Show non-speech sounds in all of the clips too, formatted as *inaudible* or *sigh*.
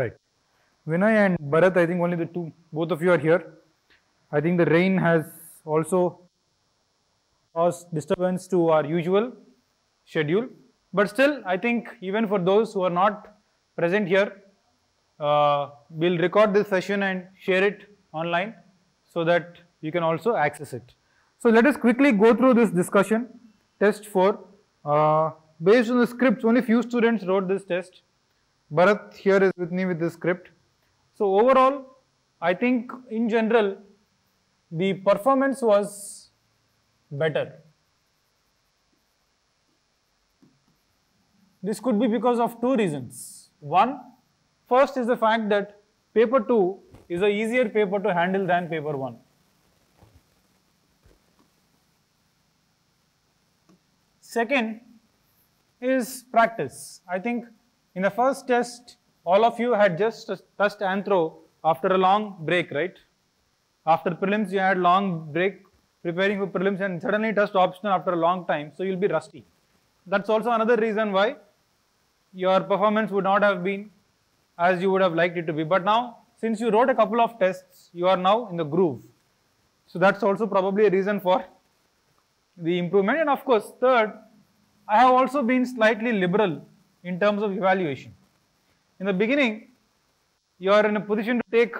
Right. Vinay and Bharat, I think only the two, both of you are here. I think the rain has also caused disturbance to our usual schedule. But still, I think even for those who are not present here, uh, we'll record this session and share it online so that you can also access it. So let us quickly go through this discussion. Test 4. Uh, based on the scripts, only few students wrote this test. Bharat here is with me with the script. So overall, I think in general, the performance was better. This could be because of two reasons. One, first is the fact that paper 2 is a easier paper to handle than paper 1. Second is practice. I think in the first test, all of you had just touched anthro after a long break, right? After prelims, you had long break preparing for prelims and suddenly touched optional after a long time, so you'll be rusty. That's also another reason why your performance would not have been as you would have liked it to be. But now, since you wrote a couple of tests, you are now in the groove. So that's also probably a reason for the improvement. And of course, third, I have also been slightly liberal in terms of evaluation. In the beginning, you are in a position to take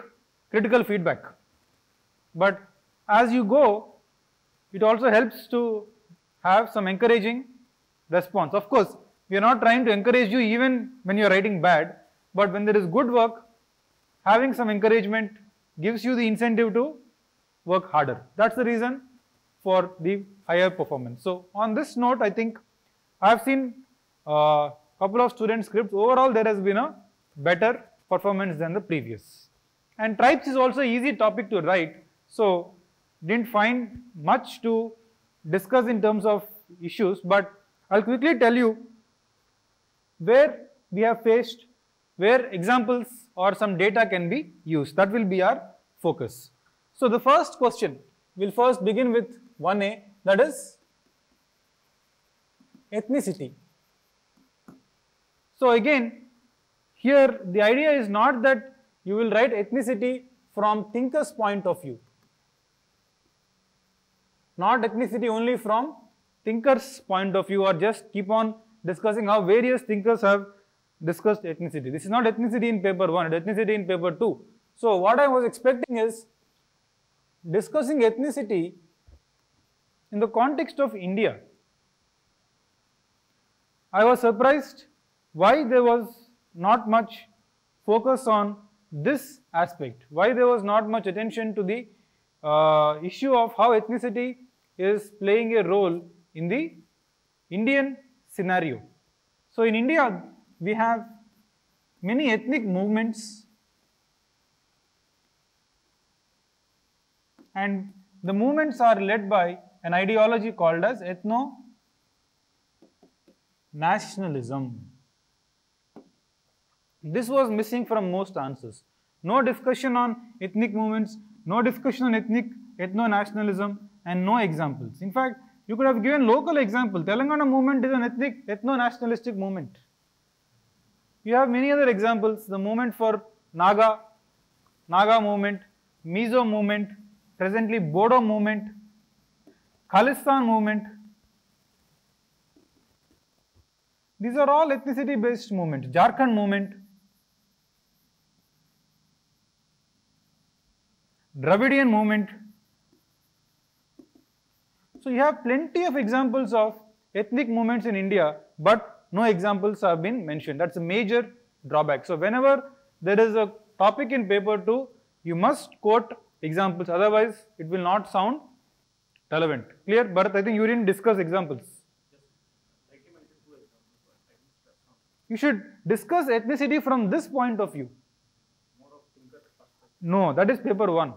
critical feedback. But as you go, it also helps to have some encouraging response. Of course, we are not trying to encourage you even when you are writing bad, but when there is good work, having some encouragement gives you the incentive to work harder. That's the reason for the higher performance. So on this note, I think I have seen uh, couple of student scripts. Overall, there has been a better performance than the previous. And tribes is also easy topic to write. So didn't find much to discuss in terms of issues, but I'll quickly tell you where we have faced, where examples or some data can be used. That will be our focus. So the first question, we'll first begin with 1A, that is ethnicity. So again, here the idea is not that you will write ethnicity from thinker's point of view not ethnicity only from thinkers point of view or just keep on discussing how various thinkers have discussed ethnicity. This is not ethnicity in paper 1, ethnicity in paper 2. So what I was expecting is discussing ethnicity in the context of India. I was surprised why there was not much focus on this aspect, why there was not much attention to the uh, issue of how ethnicity is playing a role in the Indian scenario. So in India, we have many ethnic movements and the movements are led by an ideology called as ethno nationalism. This was missing from most answers. No discussion on ethnic movements, no discussion on ethnic ethno nationalism, and no examples. In fact, you could have given local example. Telangana movement is an ethnic, ethno-nationalistic movement. You have many other examples. The movement for Naga, Naga movement, Mizo movement, presently Bodo movement, Khalistan movement. These are all ethnicity based movements. Jharkhand movement, Dravidian movement, so you have plenty of examples of ethnic movements in India, but no examples have been mentioned. That's a major drawback. So whenever there is a topic in paper 2, you must quote examples, otherwise it will not sound relevant. Clear? Bharat, I think you didn't discuss examples. You should discuss ethnicity from this point of view. No, that is paper 1.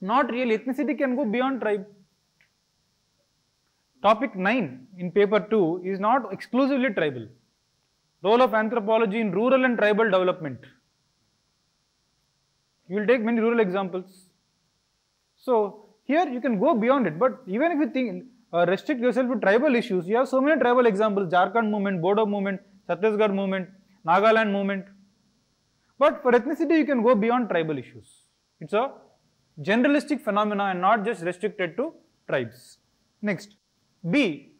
Not real Ethnicity can go beyond tribe. Topic 9 in paper 2 is not exclusively tribal. Role of anthropology in rural and tribal development. You will take many rural examples. So here you can go beyond it, but even if you think, uh, restrict yourself to tribal issues. You have so many tribal examples, Jharkhand movement, Bodo movement, Chhattisgarh movement, Nagaland movement. But for ethnicity, you can go beyond tribal issues. It's a generalistic phenomena and not just restricted to tribes. Next, B.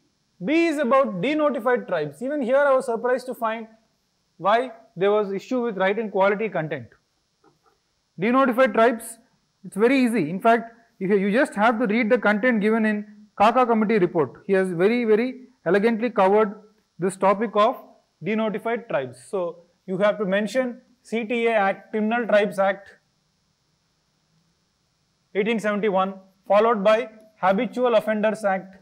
B is about denotified tribes. Even here I was surprised to find why there was issue with right and quality content. Denotified tribes, it's very easy. In fact, if you just have to read the content given in Xaxa committee report. He has very, very elegantly covered this topic of denotified tribes. So, you have to mention CTA Act, Criminal Tribes Act 1871 followed by Habitual Offenders Act.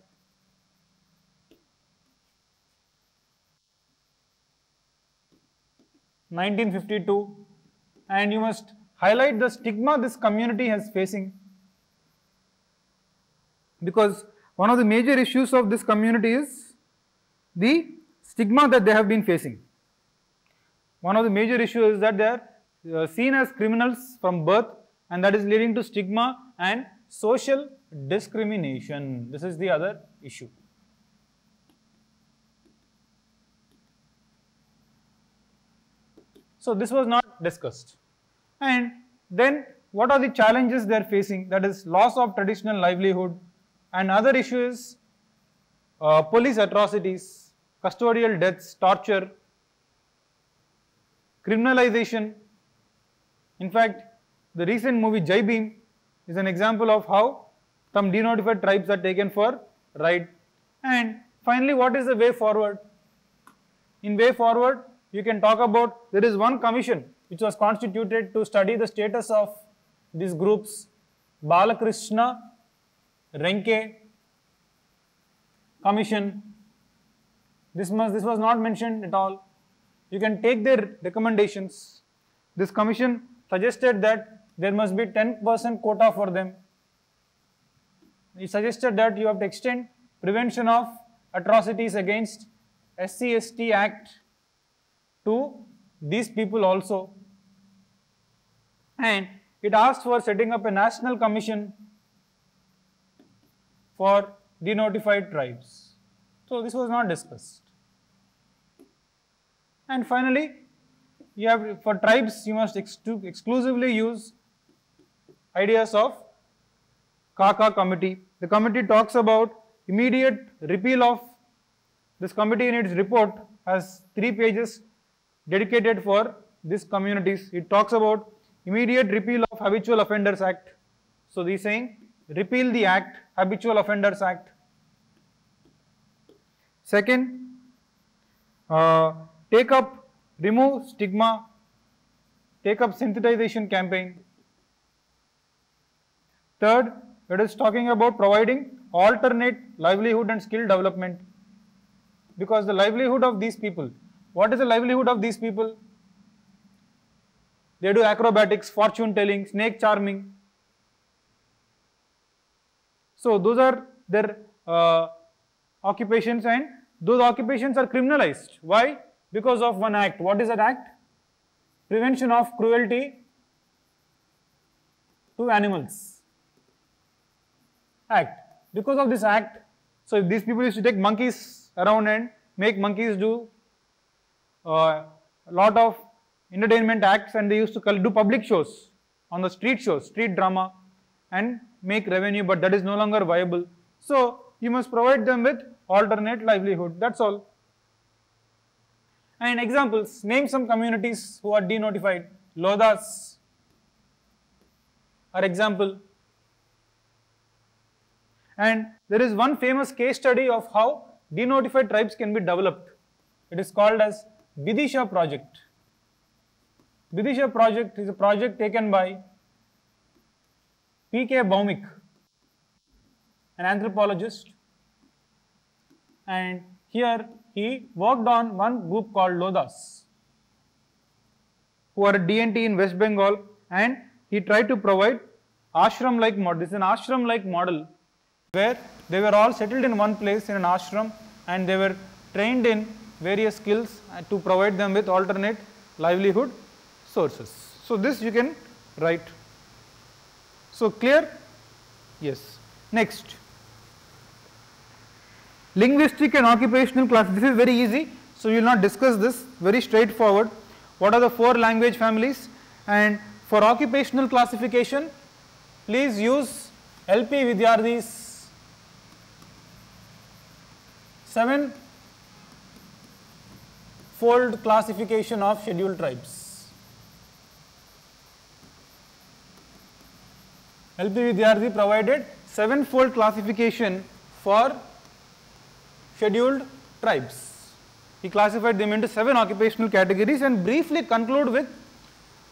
Nineteen fifty two, and you must highlight the stigma this community has facing. Because one of the major issues of this community is the stigma that they have been facing. One of the major issues is that they are uh, seen as criminals from birth and that is leading to stigma and social discrimination. This is the other issue. So, this was not discussed. And then what are the challenges they are facing that is loss of traditional livelihood and other issues uh, police atrocities, custodial deaths, torture, criminalization. In fact, the recent movie Jai Bhim is an example of how some denotified tribes are taken for right. And finally, what is the way forward? In way forward, you can talk about there is one commission which was constituted to study the status of these groups Balakrishna, Renke, Commission. This, must, this was not mentioned at all. You can take their recommendations. This commission suggested that there must be 10% quota for them. It suggested that you have to extend prevention of atrocities against SC/ST Act to these people also. And it asked for setting up a national commission for denotified tribes. So, this was not discussed. And finally, you have for tribes you must ex exclusively use ideas of Xaxa committee. The committee talks about immediate repeal of this committee in its report has three pages dedicated for these communities. It talks about immediate repeal of Habitual Offenders Act. So, they saying repeal the act, Habitual Offenders Act. Second, uh, take up, remove stigma, take up sensitization campaign. Third, it is talking about providing alternate livelihood and skill development because the livelihood of these people, what is the livelihood of these people? They do acrobatics, fortune telling, snake charming. So those are their uh, occupations and those occupations are criminalized. Why? Because of one act. What is that act? Prevention of cruelty to animals. Act. Because of this act, so these people used to take monkeys around and make monkeys do uh, a lot of entertainment acts and they used to do public shows on the street shows, street drama and make revenue but that is no longer viable. So, you must provide them with alternate livelihood, that is all. And examples, name some communities who are denotified, Lodhas are example. And there is one famous case study of how denotified tribes can be developed. It is called as Vidisha project. Vidisha project is a project taken by P.K. Bhowmick, an anthropologist and here he worked on one group called Lodhas who are a DNT in West Bengal and he tried to provide ashram like model. This is an ashram like model where they were all settled in one place in an ashram and they were trained in various skills uh, to provide them with alternate livelihood sources. So, this you can write. So, clear? Yes. Next. linguistic and occupational class, this is very easy, so you will not discuss this, very straightforward. What are the four language families? And for occupational classification, please use LP Vidyarthi's 7 fold classification of scheduled tribes. LP Vidyarthi provided 7 fold classification for scheduled tribes. He classified them into 7 occupational categories and briefly conclude with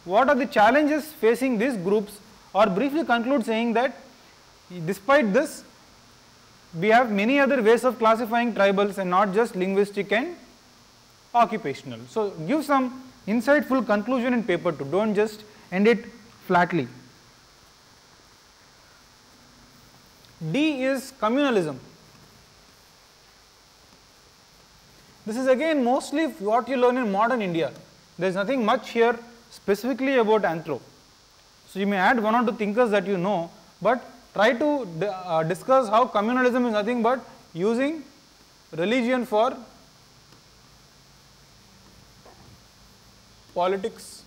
what are the challenges facing these groups or briefly conclude saying that despite this we have many other ways of classifying tribals and not just linguistic and occupational. So, give some insightful conclusion in paper 2, do not just end it flatly. D is communalism. This is again mostly what you learn in modern India. There is nothing much here specifically about anthro. So, you may add one or two thinkers that you know, but try to uh, discuss how communalism is nothing but using religion for politics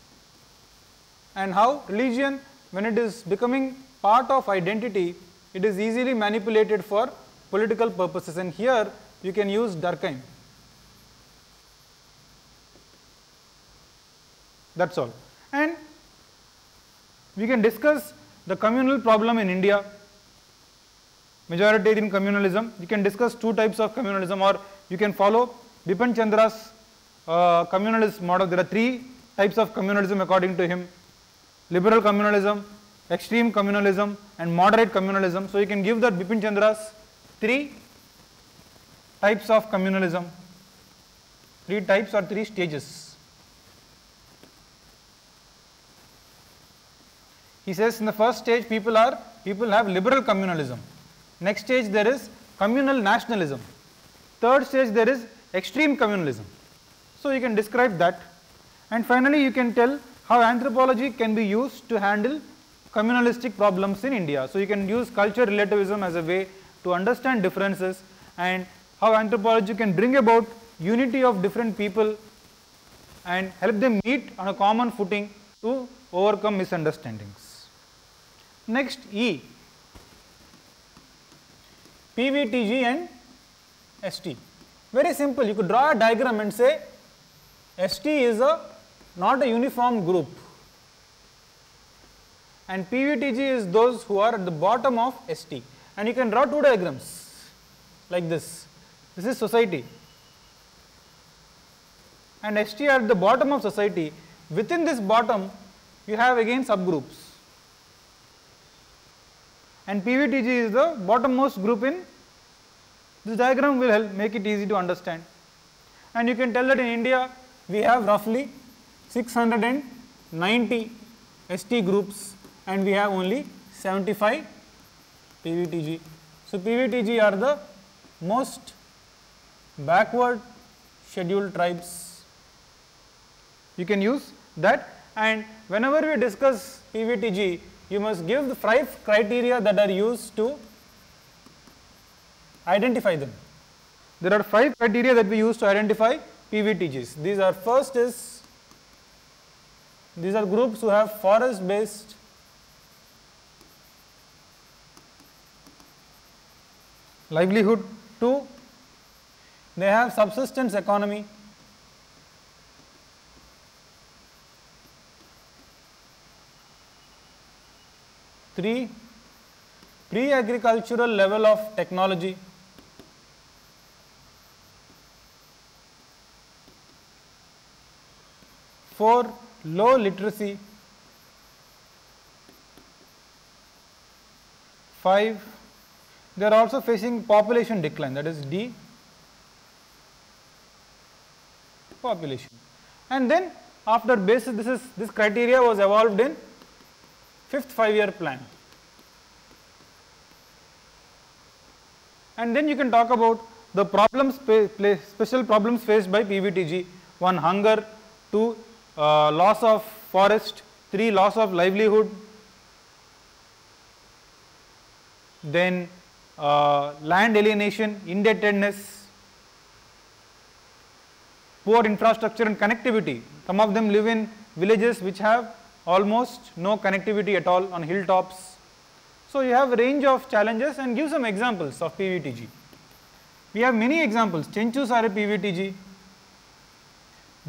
and how religion when it is becoming part of identity it is easily manipulated for political purposes and here you can use Durkheim. That is all. And we can discuss the communal problem in India, majoritarian communalism. You can discuss two types of communalism or you can follow Bipin Chandra's uh, communalist model. There are three types of communalism according to him, liberal communalism, extreme communalism and moderate communalism. So, you can give that Bipin Chandra's three types of communalism, three types or three stages. He says in the first stage people are people have liberal communalism. Next stage there is communal nationalism. Third stage there is extreme communalism. So, you can describe that and finally, you can tell how anthropology can be used to handle communalistic problems in India. So, you can use culture relativism as a way to understand differences and how anthropology can bring about unity of different people and help them meet on a common footing to overcome misunderstandings. Next E, PVTG and ST. Very simple, you could draw a diagram and say ST is a not a uniform group and PVTG is those who are at the bottom of ST and you can draw two diagrams like this. This is society and ST are at the bottom of society. Within this bottom you have again subgroups and PVTG is the bottommost group in this diagram will help make it easy to understand and you can tell that in India we have roughly 690 ST groups and we have only 75 PVTG. So, PVTG are the most backward scheduled tribes. You can use that and whenever we discuss PVTG, you must give the five criteria that are used to identify them. There are five criteria that we use to identify PVTGs. These are first is, these are groups who have forest based livelihood. Two, they have subsistence economy. Three, pre-agricultural level of technology. Four, low literacy. Five, they are also facing population decline that is D population. And then after basis this is this criteria was evolved in fifth five year plan. And then you can talk about the problems special problems faced by PVTG one hunger, two uh, loss of forest, three loss of livelihood, then uh, land alienation, indebtedness, poor infrastructure and connectivity. Some of them live in villages which have almost no connectivity at all on hilltops. So you have a range of challenges and give some examples of PVTG. We have many examples. Chenchus are a PVTG,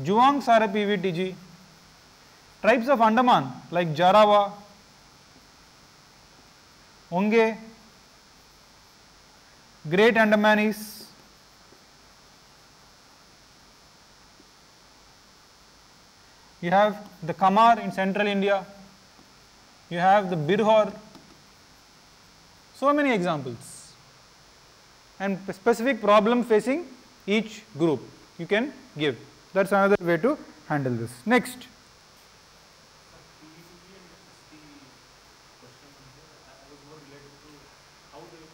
A PVTG, tribes of Andaman like Jarawa, Onge, Great Andamanese, you have the Kamar in central India, you have the Birhor, so many examples and specific problem facing each group you can give. That is another way to handle this. Next.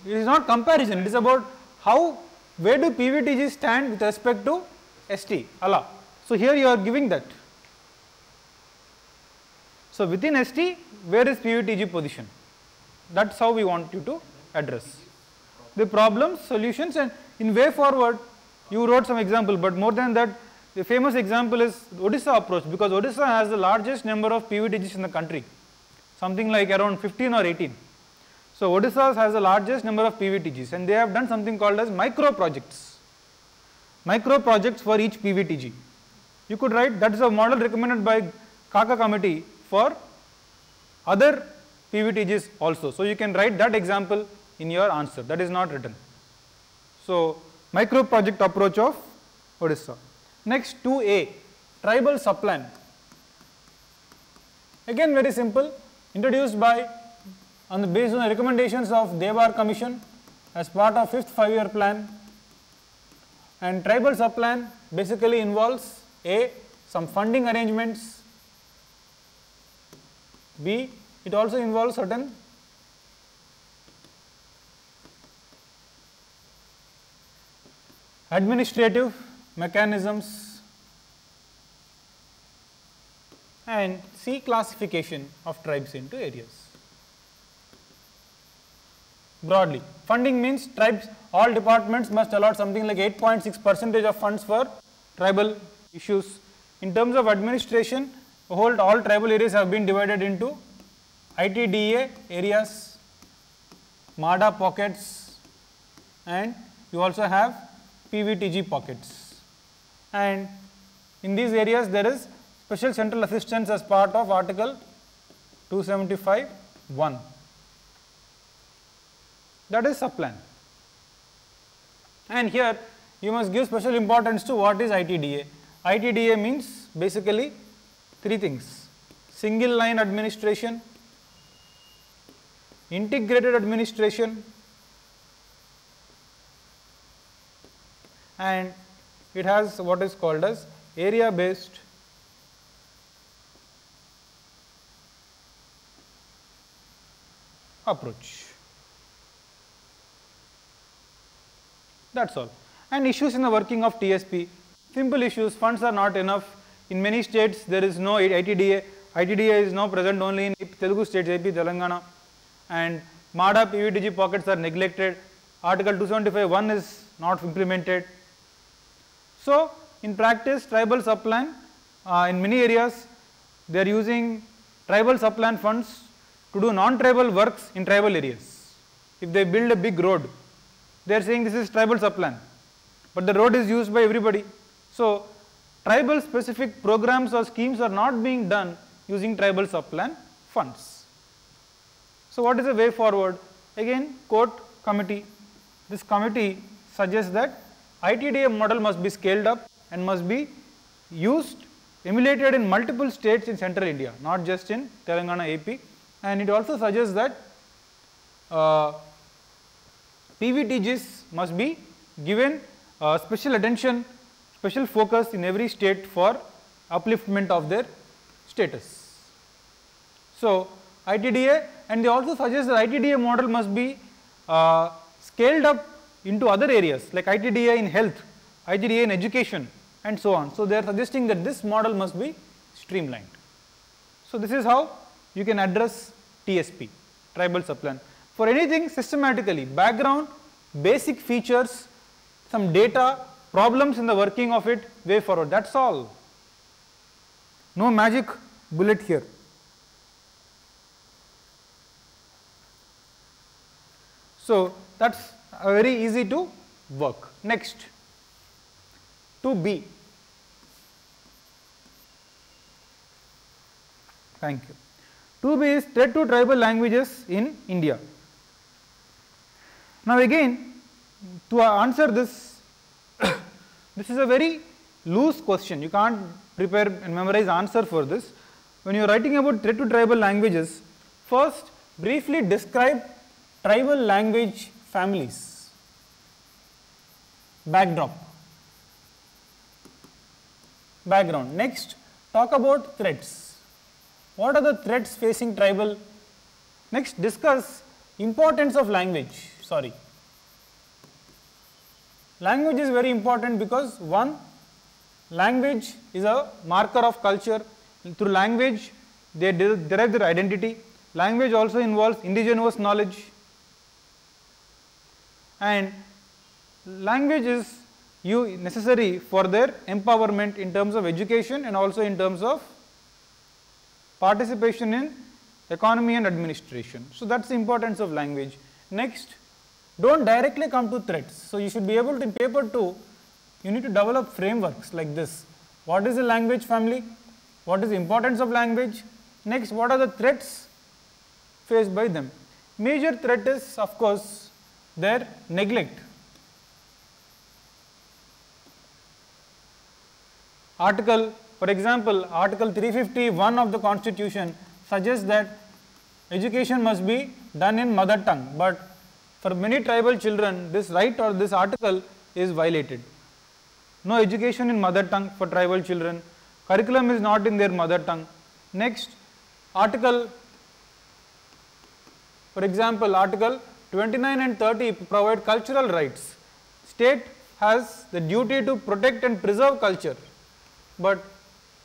It is not comparison, it is about how, where do PVTG stand with respect to ST, Allah. So here you are giving that. So within ST, where is PVTG position? That is how we want you to address. The problems, solutions and in way forward, you wrote some example, but more than that, the famous example is Odisha approach because Odisha has the largest number of PVTGs in the country, something like around 15 or 18. So Odisha has the largest number of PVTGs and they have done something called as micro projects. Micro projects for each PVTG. You could write that is a model recommended by Xaxa committee for other PVTGs also. So you can write that example in your answer that is not written. So micro project approach of Odisha. Next 2A tribal subplan. Again very simple. Introduced by on the based on the recommendations of Dhebar Commission as part of fifth five year plan. And tribal subplan basically involves A some funding arrangements, B it also involves certain administrative mechanisms and C classification of tribes into areas broadly. Funding means tribes, all departments must allot something like 8.6 percentage of funds for tribal issues. In terms of administration, whole all tribal areas have been divided into ITDA areas, MADA pockets and you also have PVTG pockets. And in these areas there is special central assistance as part of article 275 1 that is subplan. And here you must give special importance to what is ITDA. ITDA means basically three things single line administration, integrated administration and it has what is called as area based approach. that is all. And issues in the working of TSP, simple issues, funds are not enough. In many states there is no ITDA, ITDA is now present only in Telugu states, AP, Telangana and MADA PVTG pockets are neglected, article 275 1 is not implemented. So, in practice tribal subplan uh, in many areas they are using tribal subplan funds to do non-tribal works in tribal areas. If they build a big road they are saying this is tribal subplan, but the road is used by everybody. So, tribal specific programs or schemes are not being done using tribal subplan funds. So, what is the way forward? Again court committee, this committee suggests that ITDA model must be scaled up and must be used emulated in multiple states in central India, not just in Telangana AP and it also suggests that uh, PVTGs must be given uh, special attention, special focus in every state for upliftment of their status. So, ITDA and they also suggest that ITDA model must be uh, scaled up into other areas like ITDA in health, ITDA in education and so on. So, they are suggesting that this model must be streamlined. So, this is how you can address TSP, tribal subplan. for anything systematically, background, basic features, some data, problems in the working of it, way forward, that's all. No magic bullet here. So that's very easy to work. Next, to B. Thank you. 2b is threat to tribal languages in India. Now again, to answer this, *coughs* this is a very loose question. You can't prepare and memorize answer for this. When you are writing about threat to tribal languages, first briefly describe tribal language families. Backdrop. Background. Next, talk about threats. What are the threats facing tribal? Next, discuss importance of language. Sorry. Language is very important because one, language is a marker of culture. Through language, they derive their identity. Language also involves indigenous knowledge and language is you necessary for their empowerment in terms of education and also in terms of participation in economy and administration. So that's the importance of language. Next, don't directly come to threats. So you should be able to in paper 2, you need to develop frameworks like this. What is a language family? What is the importance of language? Next, what are the threats faced by them? Major threat is of course their neglect. Article, for example, Article 351 of the Constitution suggests that education must be done in mother tongue, but for many tribal children, this right or this article is violated. No education in mother tongue for tribal children, curriculum is not in their mother tongue. Next, article, for example, article 29 and 30 provide cultural rights. State has the duty to protect and preserve culture, but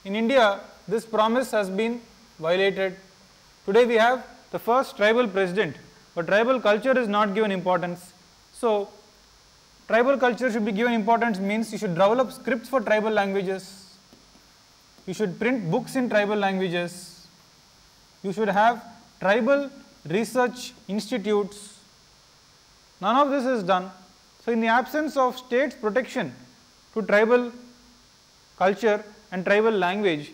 in India this promise has been violated. Today we have the first tribal president, but tribal culture is not given importance. So, tribal culture should be given importance means you should develop scripts for tribal languages, you should print books in tribal languages, you should have tribal research institutes None of this is done. So, in the absence of state's protection to tribal culture and tribal language,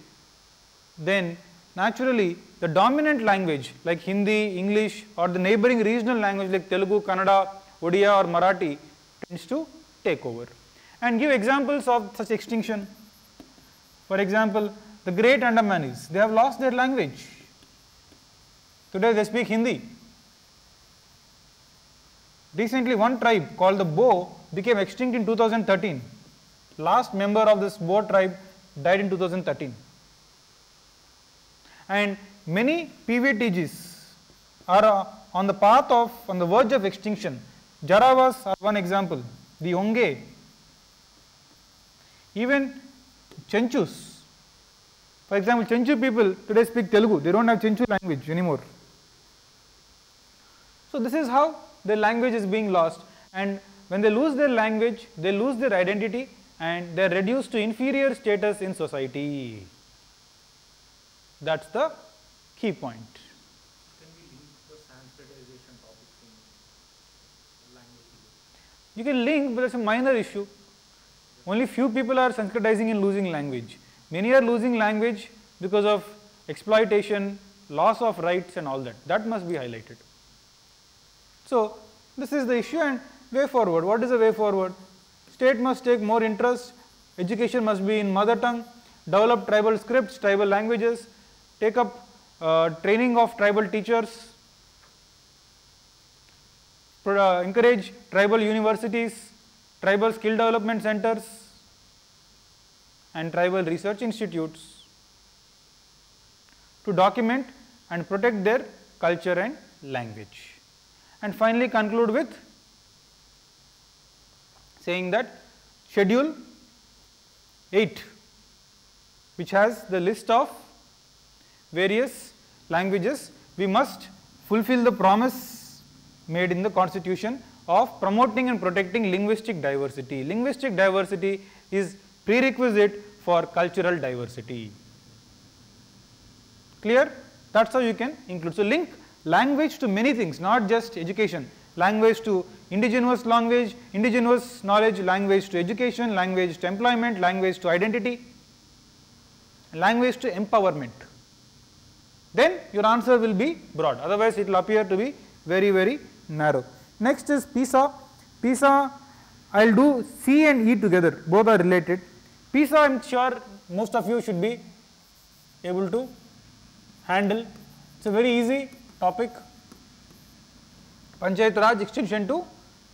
then naturally the dominant language like Hindi, English or the neighboring regional language like Telugu, Kannada, Odia or Marathi tends to take over. And give examples of such extinction. For example, the great Andamanis, they have lost their language. Today they speak Hindi Recently one tribe called the Bo became extinct in 2013. Last member of this Bo tribe died in 2013. And many PVTGs are uh, on the path of, on the verge of extinction. Jarawas are one example, the Onge, even Chenchus. For example, Chenchu people today speak Telugu, they don't have Chenchu language anymore. So this is how their language is being lost and when they lose their language, they lose their identity and they are reduced to inferior status in society. That is the key point. You can link, but it's a minor issue. Only few people are Sanskritizing and losing language. Many are losing language because of exploitation, loss of rights and all that. That must be highlighted. So, this is the issue and way forward. What is the way forward? State must take more interest, education must be in mother tongue, develop tribal scripts, tribal languages, take up uh, training of tribal teachers, uh, encourage tribal universities, tribal skill development centers and tribal research institutes to document and protect their culture and language and finally conclude with saying that schedule 8 which has the list of various languages we must fulfill the promise made in the constitution of promoting and protecting linguistic diversity. Linguistic diversity is prerequisite for cultural diversity. Clear? That's how you can include. So, link language to many things, not just education. Language to indigenous language, indigenous knowledge, language to education, language to employment, language to identity, language to empowerment. Then your answer will be broad, otherwise it will appear to be very, very narrow. Next is PESA. PESA, I will do C and E together, both are related. PESA, I am sure most of you should be able to handle. It's a very easy topic. Panchayat Raj extension to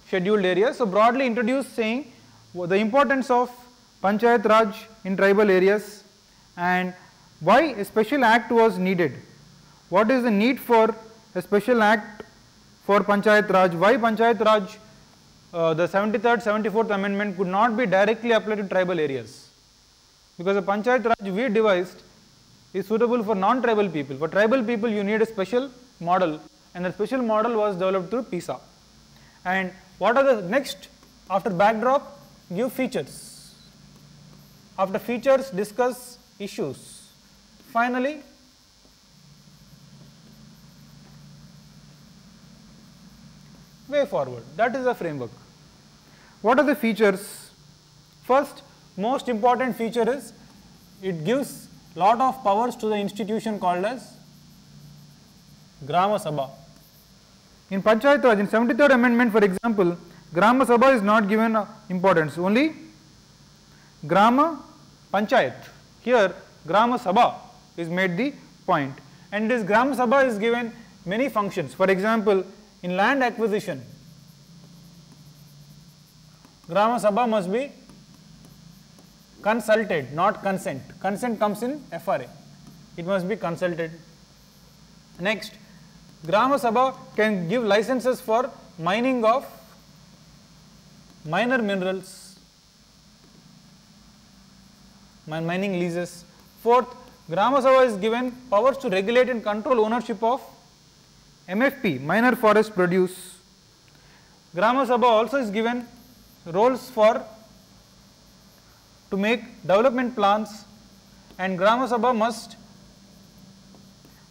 scheduled areas. So, broadly introduced saying the importance of Panchayat Raj in tribal areas and why a special act was needed. What is the need for a special act for Panchayat Raj? Why Panchayat Raj, uh, the 73rd, 74th amendment could not be directly applied to tribal areas because the Panchayat Raj we devised is suitable for non-tribal people. For tribal people you need a special model and the special model was developed through PESA. And what are the next after backdrop? Give features. After features discuss issues. Finally, way forward that is the framework. What are the features? First most important feature is it gives lot of powers to the institution called as Grama Sabha. In Panchayat Raj, in 73rd amendment for example, Grama Sabha is not given uh, importance, only Grama Panchayat. Here Grama Sabha is made the point and this Grama Sabha is given many functions. For example, in land acquisition, Grama Sabha must be consulted, not consent. Consent comes in FRA. It must be consulted. Next, Grama Sabha can give licenses for mining of minor minerals, mining leases. Fourth, Grama Sabha is given powers to regulate and control ownership of MFP, minor forest produce. Grama Sabha also is given roles for to make development plans and Grama Sabha must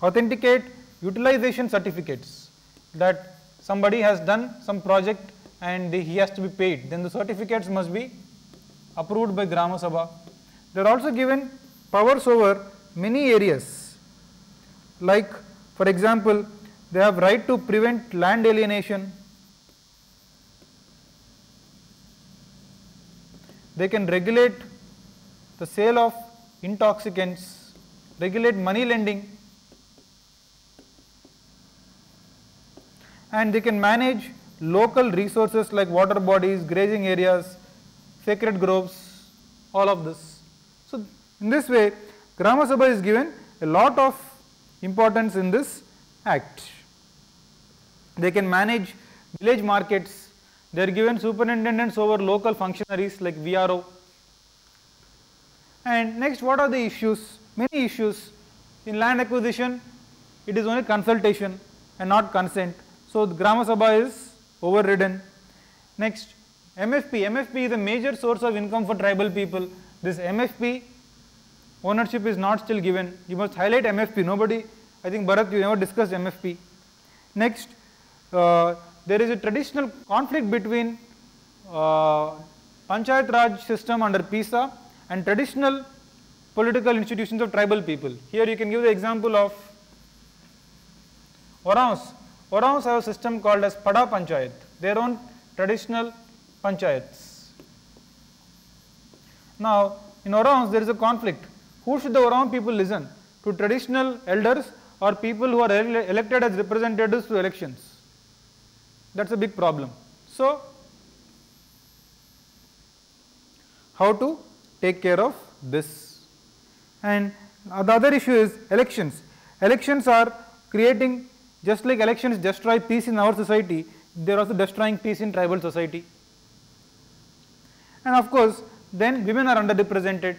authenticate utilization certificates that somebody has done some project and he has to be paid. Then the certificates must be approved by Grama Sabha. They are also given powers over many areas. Like for example they have right to prevent land alienation. They can regulate the sale of intoxicants, regulate money lending and they can manage local resources like water bodies, grazing areas, sacred groves, all of this. So, in this way Grama Sabha is given a lot of importance in this act. They can manage village markets, they are given superintendents over local functionaries like VRO. And next what are the issues? Many issues in land acquisition it is only consultation and not consent. So, the Grama Sabha is overridden. Next MFP, MFP is a major source of income for tribal people. This MFP ownership is not still given. You must highlight MFP. Nobody, I think Bharat, you never discussed MFP. Next, uh, there is a traditional conflict between uh, Panchayat Raj system under PESA and traditional political institutions of tribal people. Here you can give the example of Oraons. Oraons have a system called as Parha Panchayat, their own traditional panchayats. Now, in Oraons there is a conflict. Who should the Oraon people listen? To traditional elders or people who are elected as representatives to elections? that is a big problem. So, how to take care of this? And the other issue is elections. Elections are creating just like elections destroy peace in our society, they are also destroying peace in tribal society. And of course, then women are underrepresented.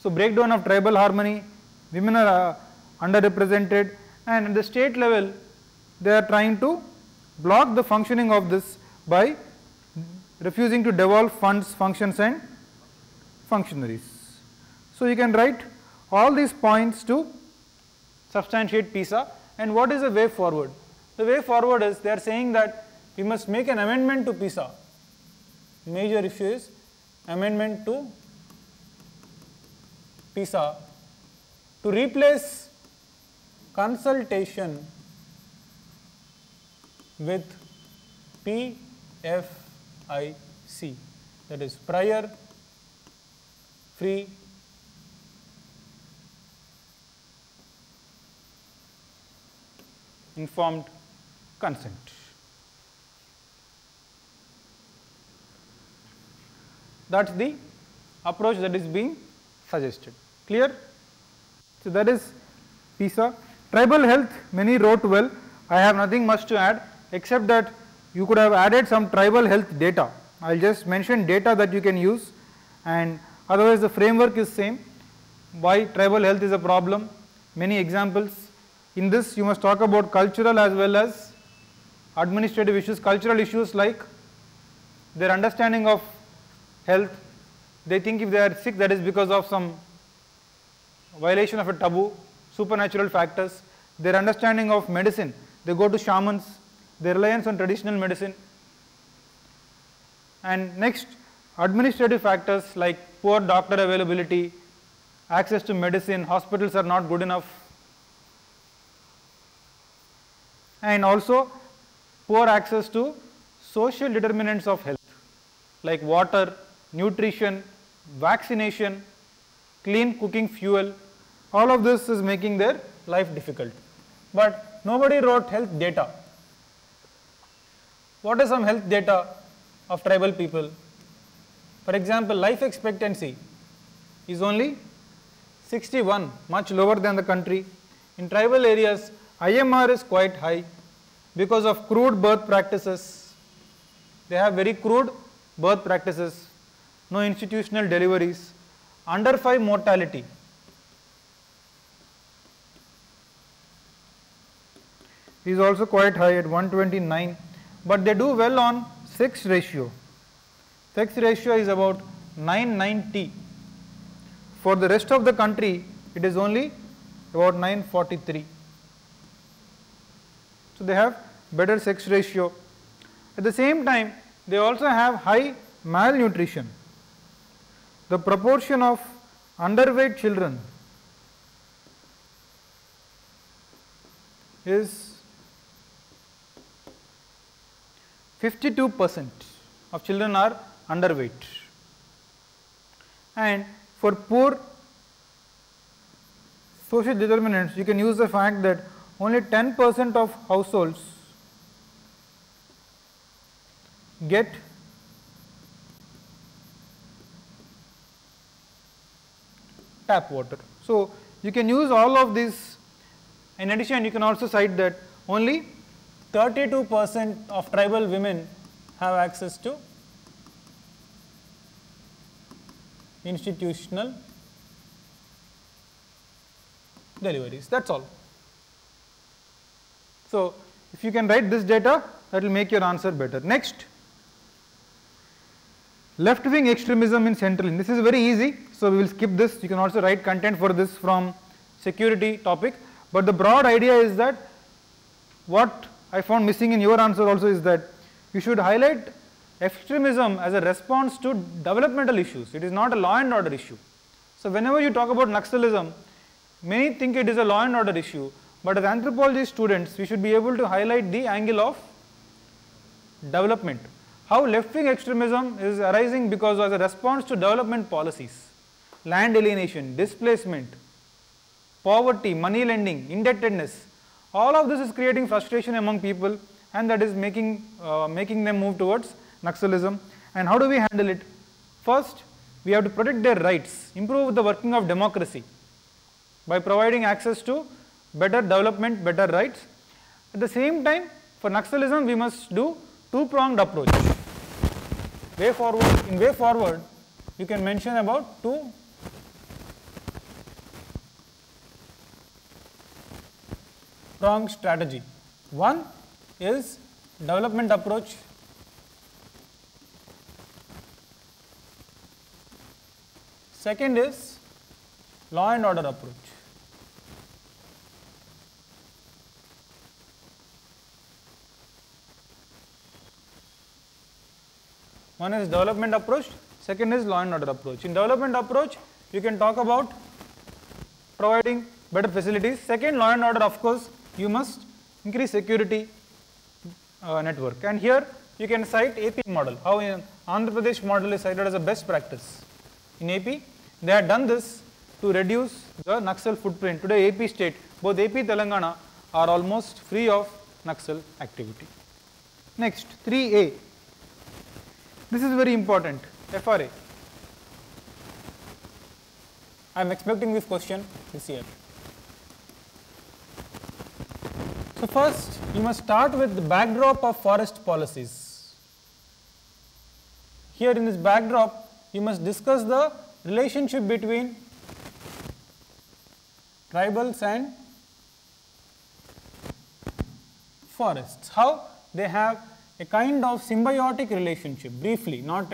So, breakdown of tribal harmony, women are uh, underrepresented and at the state level they are trying to block the functioning of this by refusing to devolve funds, functions and functionaries. So, you can write all these points to substantiate PESA and what is the way forward? The way forward is they are saying that we must make an amendment to PESA. Major issue is amendment to PESA to replace consultation with PFIC that is prior free informed consent. That is the approach that is being suggested. Clear? So, that is PESA. Tribal health, many wrote well. I have nothing much to add except that you could have added some tribal health data. I will just mention data that you can use and otherwise the framework is same. Why tribal health is a problem, many examples in this you must talk about cultural as well as administrative issues, cultural issues like their understanding of health, they think if they are sick that is because of some violation of a taboo, supernatural factors, their understanding of medicine, they go to shamans, their reliance on traditional medicine. And next administrative factors like poor doctor availability, access to medicine, hospitals are not good enough, and also poor access to social determinants of health like water, nutrition, vaccination, clean cooking fuel, all of this is making their life difficult. But nobody wrote health data. What is some health data of tribal people? For example, life expectancy is only 61, much lower than the country. In tribal areas, IMR is quite high because of crude birth practices. They have very crude birth practices, no institutional deliveries, under 5 mortality. is also quite high at 129, but they do well on sex ratio. Sex ratio is about 990. For the rest of the country, it is only about 943. So, they have better sex ratio. At the same time, they also have high malnutrition. The proportion of underweight children is 52 percent of children are underweight and for poor social determinants you can use the fact that only 10 percent of households get tap water. So, you can use all of these in addition you can also cite that only 32 percent of tribal women have access to institutional deliveries that is all. So, if you can write this data that will make your answer better. Next, left wing extremism in central this is very easy. So, we will skip this you can also write content for this from security topic, but the broad idea is that what I found missing in your answer also is that you should highlight extremism as a response to developmental issues, it is not a law and order issue. So, whenever you talk about Naxalism, many think it is a law and order issue, but as anthropology students, we should be able to highlight the angle of development. How left wing extremism is arising because as a response to development policies, land alienation, displacement, poverty, money lending, indebtedness, all of this is creating frustration among people and that is making, uh, making them move towards Naxalism. And how do we handle it? First, we have to protect their rights, improve the working of democracy by providing access to better development, better rights. At the same time, for Naxalism, we must do two-pronged approach. Way forward, in way forward, you can mention about two pronged strategy. One is development approach. Second is law and order approach. One is development approach, second is law and order approach. In development approach, you can talk about providing better facilities. Second, law and order, of course, you must increase security uh, network. And here you can cite AP model, how in Andhra Pradesh model is cited as a best practice. In AP, they had done this to reduce the Naxal footprint. Today, AP state, both AP Telangana are almost free of Naxal activity. Next, 3A. This is very important, FRA. I am expecting this question this year. So, first you must start with the backdrop of forest policies. Here in this backdrop, you must discuss the relationship between tribals and forests, how they have a kind of symbiotic relationship briefly, not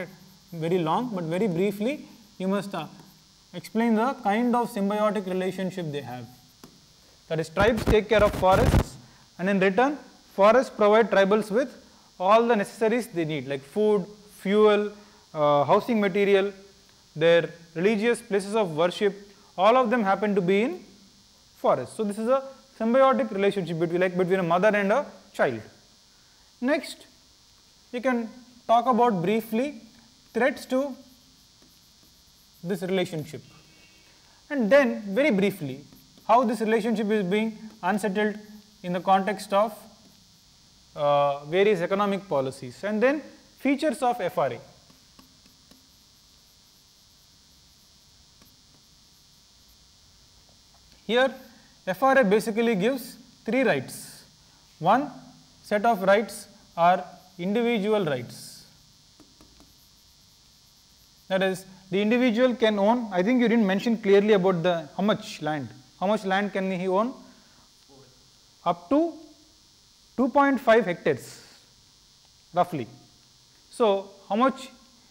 very long, but very briefly you must uh, explain the kind of symbiotic relationship they have. That is tribes take care of forests and in return forests provide tribals with all the necessaries they need like food, fuel, uh, housing material, their religious places of worship, all of them happen to be in forest. So, this is a symbiotic relationship between like between a mother and a child. Next, you can talk about briefly threats to this relationship and then very briefly how this relationship is being unsettled in the context of uh, various economic policies and then features of FRA. Here FRA basically gives three rights. One set of rights are individual rights. That is the individual can own, I think you did not mention clearly about the how much land, how much land can he own? Up to 2.5 hectares roughly. So, how much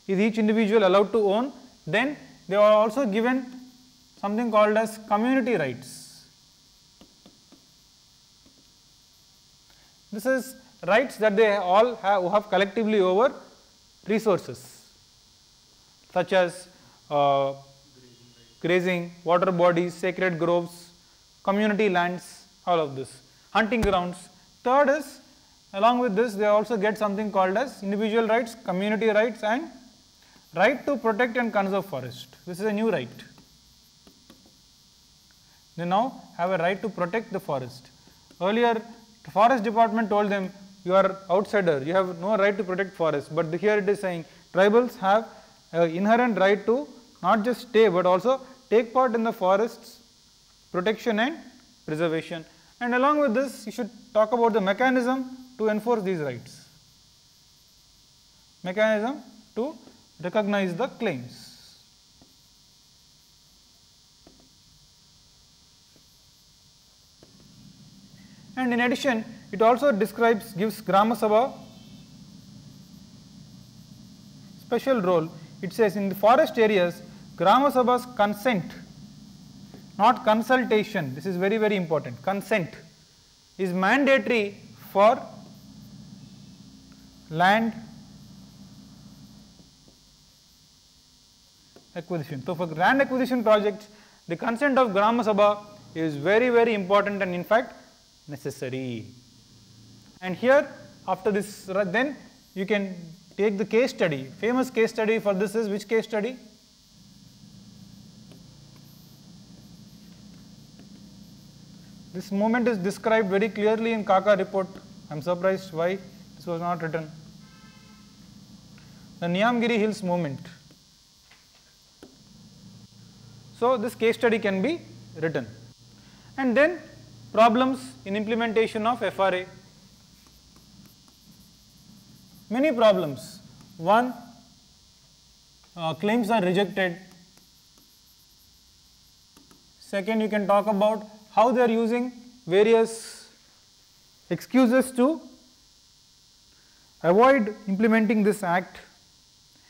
is each individual allowed to own? Then they are also given something called as community rights. This is rights that they all have, have collectively over resources such as uh, grazing, water bodies, sacred groves, community lands, all of this, hunting grounds. Third is along with this they also get something called as individual rights, community rights and right to protect and conserve forest. This is a new right. They now have a right to protect the forest. Earlier the forest department told them you are outsider, you have no right to protect forest, but here it is saying tribals have uh, inherent right to not just stay, but also take part in the forests protection and preservation. And along with this, you should talk about the mechanism to enforce these rights, mechanism to recognize the claims. And in addition, it also describes, gives Grama Sabha special role. It says in the forest areas Grama Sabha's consent not consultation. This is very very important. Consent is mandatory for land acquisition. So, for land acquisition projects the consent of Grama Sabha is very very important. And in fact necessary. And here after this then you can Take the case study, famous case study for this is which case study? This movement is described very clearly in Xaxa report. I am surprised why this was not written. The Niyamgiri Hills movement. So, this case study can be written. And then problems in implementation of FRA many problems. One, uh, claims are rejected. Second, you can talk about how they are using various excuses to avoid implementing this act,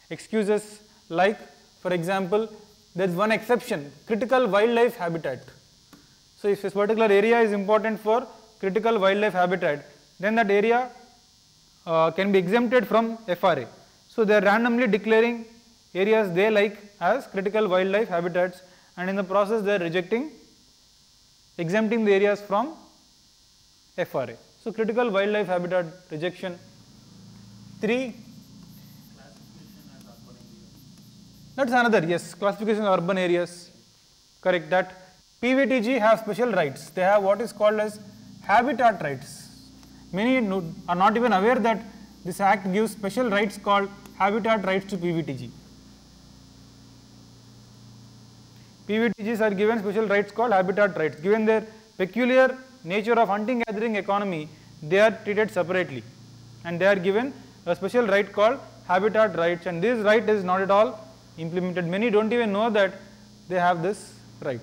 excuses like for example, there is one exception critical wildlife habitat. So, if this particular area is important for critical wildlife habitat, then that area uh, can be exempted from FRA. So, they are randomly declaring areas they like as critical wildlife habitats and in the process they are rejecting exempting the areas from FRA. So, critical wildlife habitat rejection 3 that is another yes classification of urban areas correct that PVTG have special rights they have what is called as habitat rights many are not even aware that this act gives special rights called habitat rights to PVTG. PVTGs are given special rights called habitat rights. Given their peculiar nature of hunting gathering economy, they are treated separately and they are given a special right called habitat rights and this right is not at all implemented. Many do not even know that they have this right.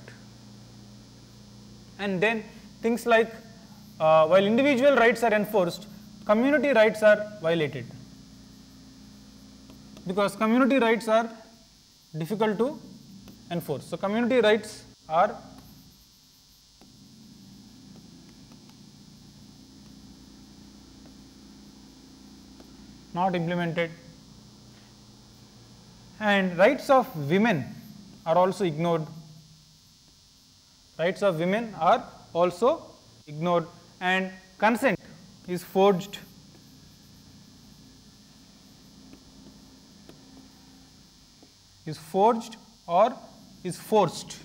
And then things like uh, while individual rights are enforced, community rights are violated because community rights are difficult to enforce. So, community rights are not implemented and rights of women are also ignored. Rights of women are also ignored and consent is forged is forged or is forced.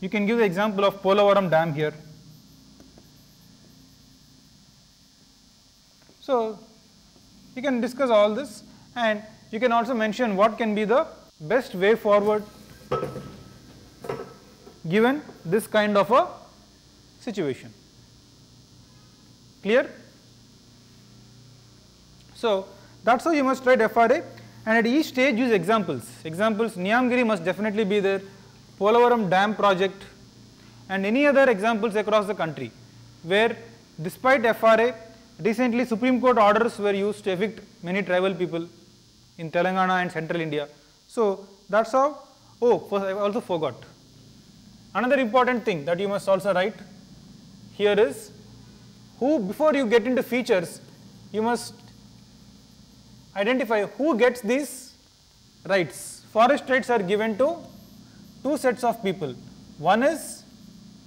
You can give the example of Polavaram dam here. So, you can discuss all this and you can also mention what can be the best way forward given this kind of a situation. Clear? So, that is how you must write FRA and at each stage use examples. Examples Niyamgiri must definitely be there, Polavaram dam project and any other examples across the country where despite FRA recently Supreme Court orders were used to evict many tribal people in Telangana and central India. So, that is how, oh I also forgot. Another important thing that you must also write here is who before you get into features you must identify who gets these rights. Forest rights are given to two sets of people. One is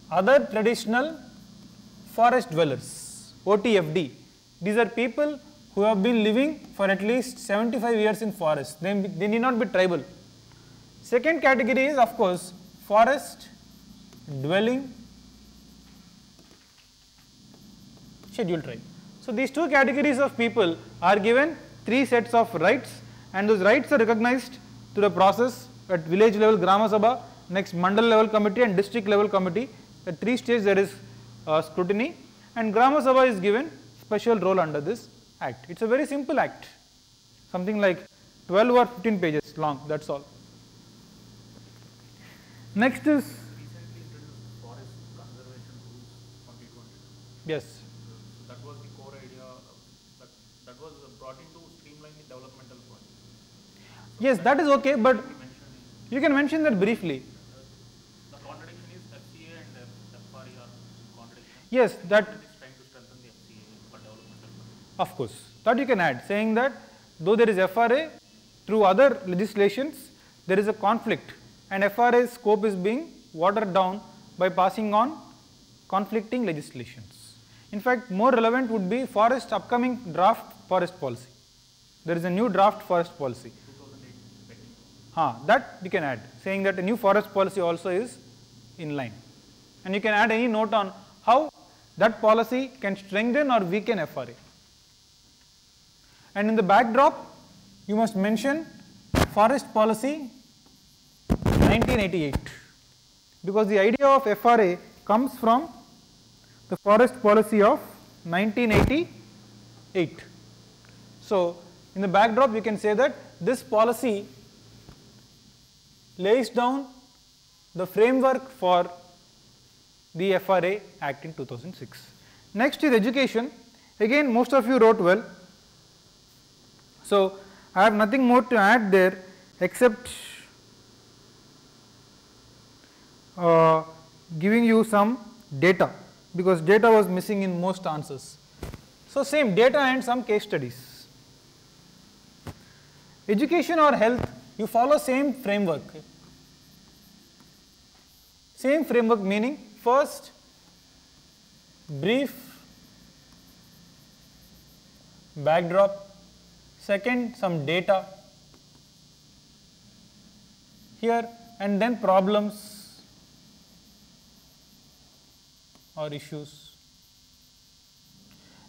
other traditional forest dwellers OTFD. These are people who have been living for at least 75 years in forest. They, they need not be tribal. Second category is of course forest dwelling scheduled tribe. So, these two categories of people are given three sets of rights and those rights are recognized through the process at village level Grama Sabha, next mandal level committee and district level committee. At three stages there is uh, scrutiny and Grama Sabha is given special role under this act. It is a very simple act, something like 12 or 15 pages long that is all. Next is Yes. So that was the core idea, that, that was brought into streamline the developmental fund. So yes, that is okay, but you can mention that briefly. The contradiction is FCA and FRA are contradiction. Yes, that. trying to strengthen the FCA for developmental Of course, that you can add, saying that though there is FRA, through other legislations, there is a conflict and FRA's scope is being watered down by passing on conflicting legislations. In fact, more relevant would be forest upcoming draft forest policy. There is a new draft forest policy Huh, that you can add saying that a new forest policy also is in line and you can add any note on how that policy can strengthen or weaken FRA. And in the backdrop you must mention forest policy 1988 because the idea of FRA comes from the forest policy of 1988. So, in the backdrop you can say that this policy lays down the framework for the FRA Act in 2006. Next is education. Again, most of you wrote well. So, I have nothing more to add there except uh, giving you some data because data was missing in most answers. So, same data and some case studies. Education or health, you follow same framework. Same framework meaning first brief backdrop, second some data here and then problems or issues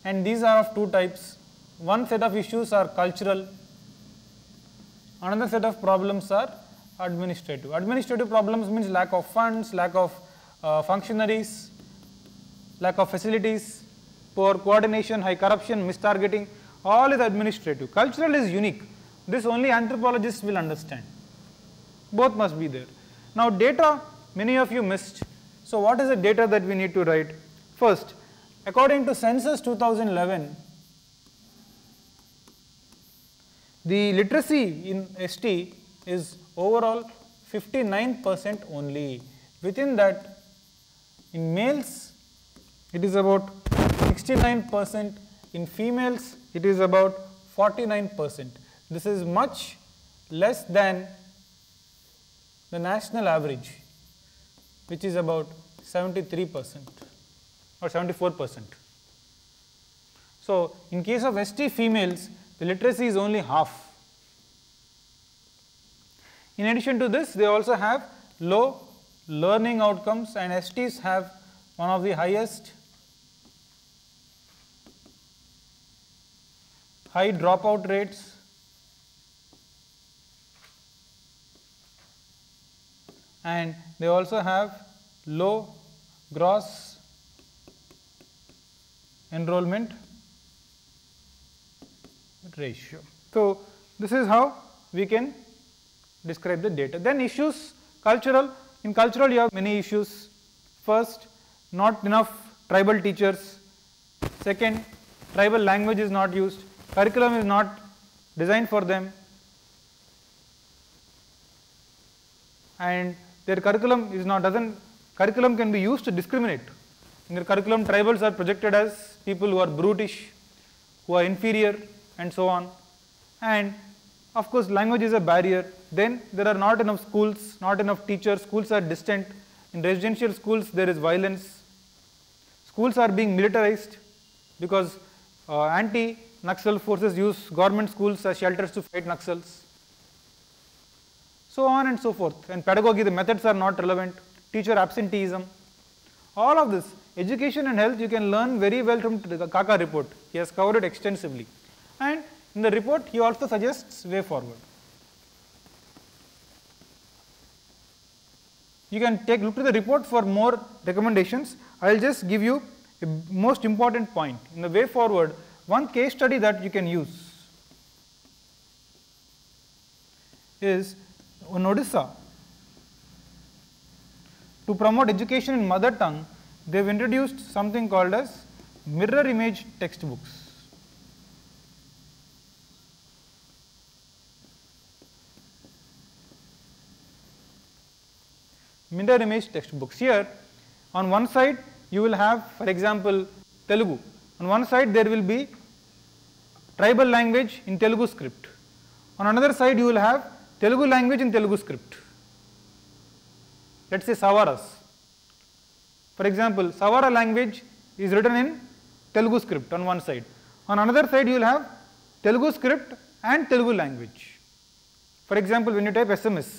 and these are of two types. One set of issues are cultural, another set of problems are administrative. Administrative problems means lack of funds, lack of uh, functionaries, lack of facilities, poor coordination, high corruption, mistargeting, all is administrative. Cultural is unique. This only anthropologists will understand. Both must be there. Now data, many of you missed. So what is the data that we need to write? First, according to census 2011, the literacy in ST is overall 59% only. Within that, in males, it is about 69%, in females, it is about 49%. This is much less than the national average, which is about 73% or 74%. So, in case of ST females, the literacy is only half. In addition to this, they also have low learning outcomes and STs have one of the highest high dropout rates and they also have low gross enrollment ratio. So, this is how we can describe the data. Then issues cultural, in cultural you have many issues. First, not enough tribal teachers. Second, tribal language is not used, curriculum is not designed for them and their curriculum is not doesn't curriculum can be used to discriminate. In their curriculum tribals are projected as people who are brutish, who are inferior and so on. And of course language is a barrier. Then there are not enough schools, not enough teachers, schools are distant, in residential schools there is violence, schools are being militarized because uh, anti Naxal forces use government schools as shelters to fight Naxals so on and so forth. And pedagogy the methods are not relevant, teacher absenteeism, all of this education and health you can learn very well from the Xaxa report, he has covered it extensively. And in the report he also suggests way forward. You can take look to the report for more recommendations, I will just give you a most important point. In the way forward one case study that you can use is in Odisha, to promote education in mother tongue, they have introduced something called as mirror image textbooks. Mirror image textbooks. Here, on one side, you will have, for example, Telugu. On one side, there will be tribal language in Telugu script. On another side, you will have Telugu language in Telugu script. Let us say Savaras. For example, Savara language is written in Telugu script on one side. On another side, you will have Telugu script and Telugu language. For example, when you type SMS,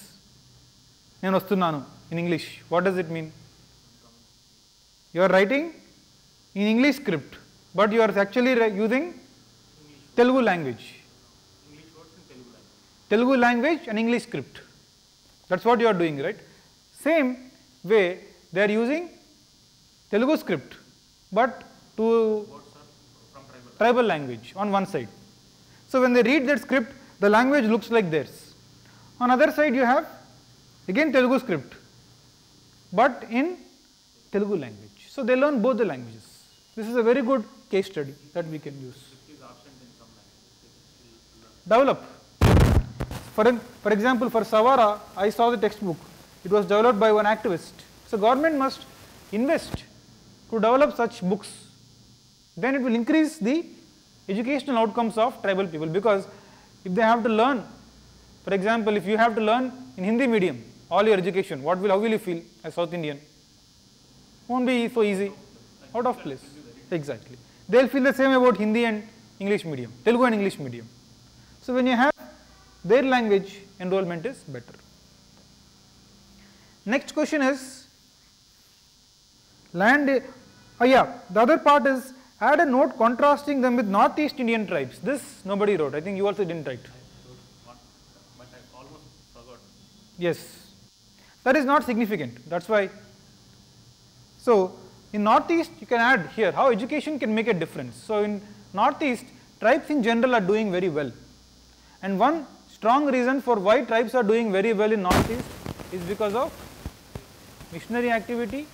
నేను వస్తున్నాను in English, what does it mean? You are writing in English script, but you are actually using Telugu language. Telugu language and English script. That is what you are doing, right? Same way they are using Telugu script, but to tribal. language on one side. So when they read that script, the language looks like theirs. On other side you have again Telugu script, but in Telugu language. So they learn both the languages. This is a very good case study that we can use. Develop. For, an- for example, for Savara, I saw the textbook. It was developed by one activist. So government must invest to develop such books. Then it will increase the educational outcomes of tribal people because if they have to learn, for example, if you have to learn in Hindi medium, all your education, what will, how will you feel as South Indian? Won't be so easy, out of place. Exactly. They'll feel the same about Hindi and English medium, Telugu and English medium. So when you have their language, enrollment is better. Next question is land. Oh yeah, the other part is add a note contrasting them with Northeast Indian tribes. This nobody wrote. I think you also didn't write. Wrote one, but I almost forgot. Yes, that is not significant. That's why. So in Northeast, you can add here how education can make a difference. So in Northeast, tribes in general are doing very well, and one strong reason for why tribes are doing very well in Northeast is because of missionary activity,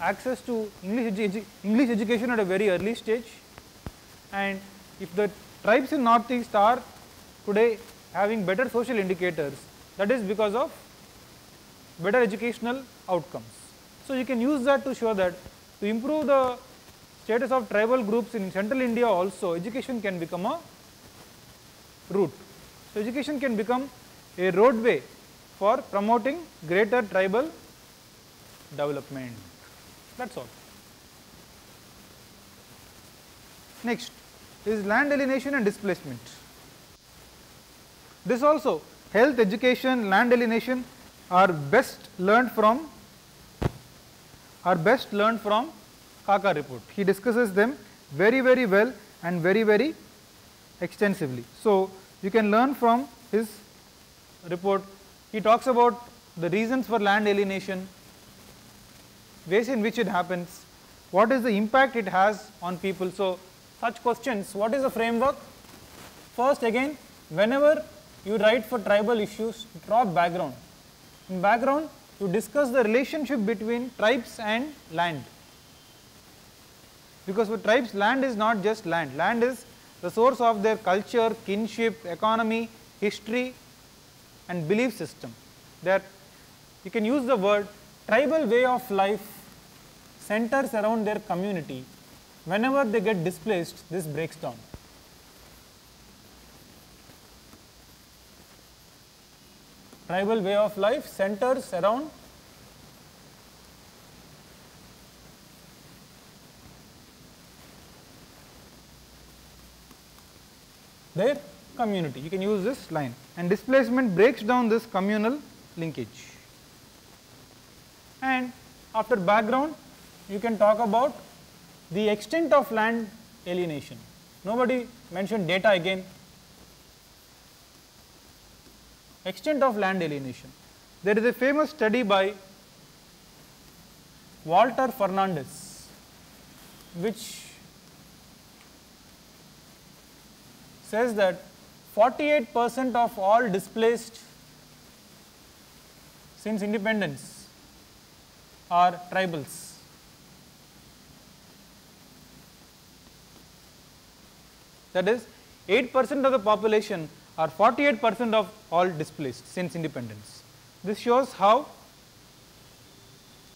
access to English, edu- English education at a very early stage, and if the tribes in Northeast are today having better social indicators, that is because of better educational outcomes. So you can use that to show that to improve the status of tribal groups in central India also, education can become a route. So education can become a roadway for promoting greater tribal development. That's all. Next is land alienation and displacement. This also health, education, land alienation are best learned from are best learned from Xaxa report. He discusses them very very well and very very extensively. So you can learn from his report. He talks about the reasons for land alienation, ways in which it happens, what is the impact it has on people. So such questions, what is the framework? First again, whenever you write for tribal issues, draw background. In background, you discuss the relationship between tribes and land. Because for tribes, land is not just land. Land is the source of their culture, kinship, economy, history, and belief system. That you can use the word tribal way of life centers around their community. Whenever they get displaced, this breaks down. Tribal way of life centers around their community. You can use this line and displacement breaks down this communal linkage. And after background, you can talk about the extent of land alienation. Nobody mentioned data again. Extent of land alienation. There is a famous study by Walter Fernandes, which says that 48 percent of all displaced since independence are tribals. That is 8 percent of the population are 48 percent of all displaced since independence. This shows how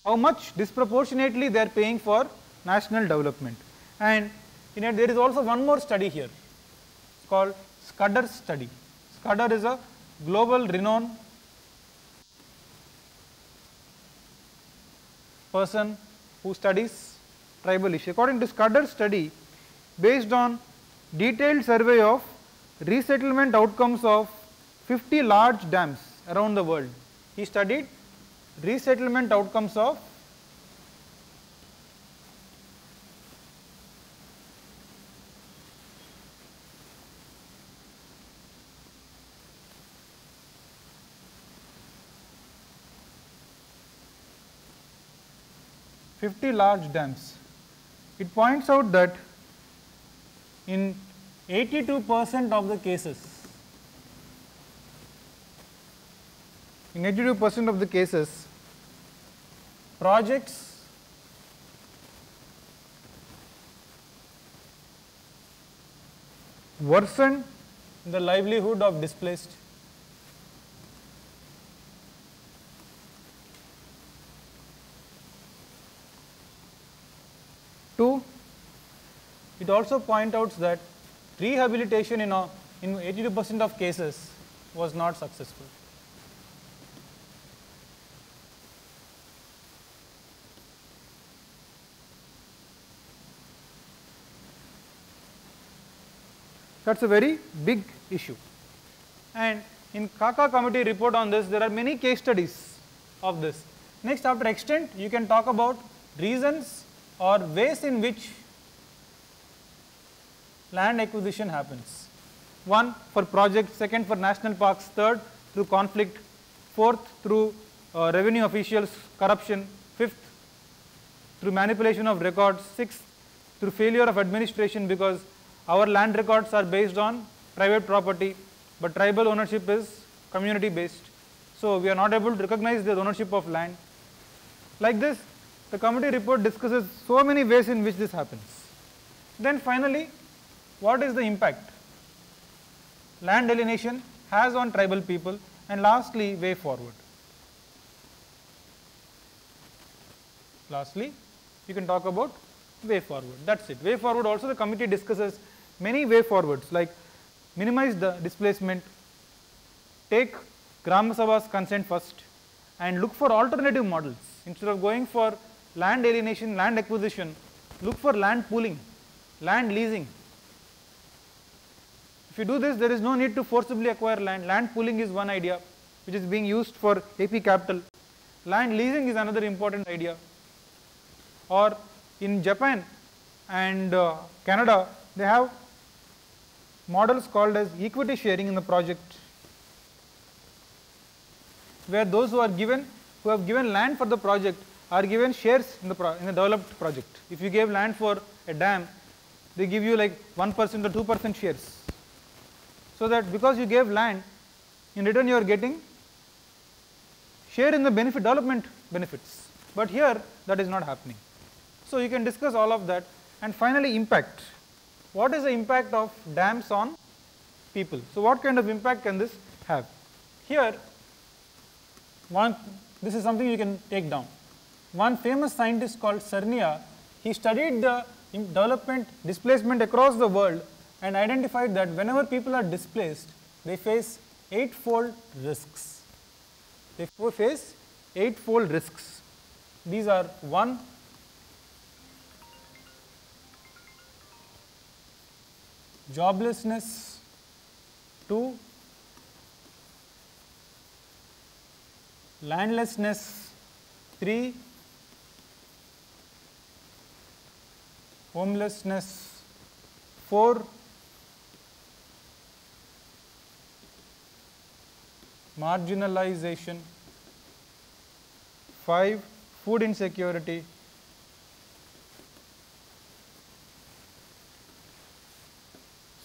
how much disproportionately they are paying for national development. And in it there is also one more study here called Scudder study. Scudder is a global renowned person who studies tribal issue. According to Scudder study, based on detailed survey of resettlement outcomes of 50 large dams around the world, he studied resettlement outcomes of 50 large dams. It points out that in 82 percent of the cases, in 82 percent of the cases, projects worsen the livelihood of displaced it also point out that rehabilitation in, in 82 percent of cases was not successful. That is a very big issue. And in Xaxa committee report on this, there are many case studies of this. Next, after extent, you can talk about reasons or ways in which land acquisition happens. One for project, second for national parks, third through conflict, fourth through uh, revenue officials, corruption, fifth through manipulation of records, sixth through failure of administration because our land records are based on private property, but tribal ownership is community based. So, we are not able to recognize the ownership of land. Like this, the committee report discusses so many ways in which this happens. Then finally, what is the impact land alienation has on tribal people and lastly way forward. Lastly, you can talk about way forward that is it. Way forward also the committee discusses many way forwards like minimize the displacement, take Gram Sabha's consent first and look for alternative models instead of going for land alienation, land acquisition, look for land pooling, land leasing. If you do this, there is no need to forcibly acquire land. Land pooling is one idea which is being used for AP capital. Land leasing is another important idea. Or in Japan and uh, Canada, they have models called as equity sharing in the project where those who are given who have given land for the project are given shares in the in the developed project. If you gave land for a dam, they give you like 1% or 2% shares. So that because you gave land, in return you are getting share in the benefit development benefits. But here that is not happening. So you can discuss all of that and finally impact. What is the impact of dams on people? So what kind of impact can this have? Here one this is something you can take down. One famous scientist called Cernea, he studied the development displacement across the world and identified that whenever people are displaced, they face eightfold risks. They face eightfold risks. These are 1 joblessness, 2 landlessness, 3 homelessness, 4 marginalization, 5 food insecurity,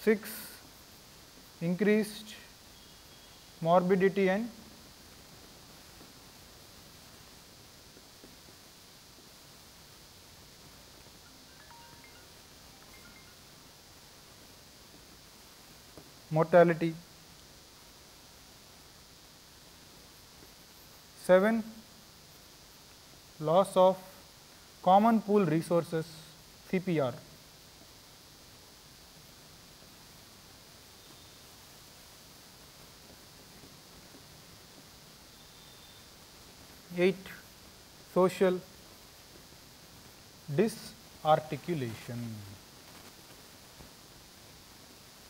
6 increased morbidity and mortality. 7 loss of common pool resources CPR. Eight social disarticulation.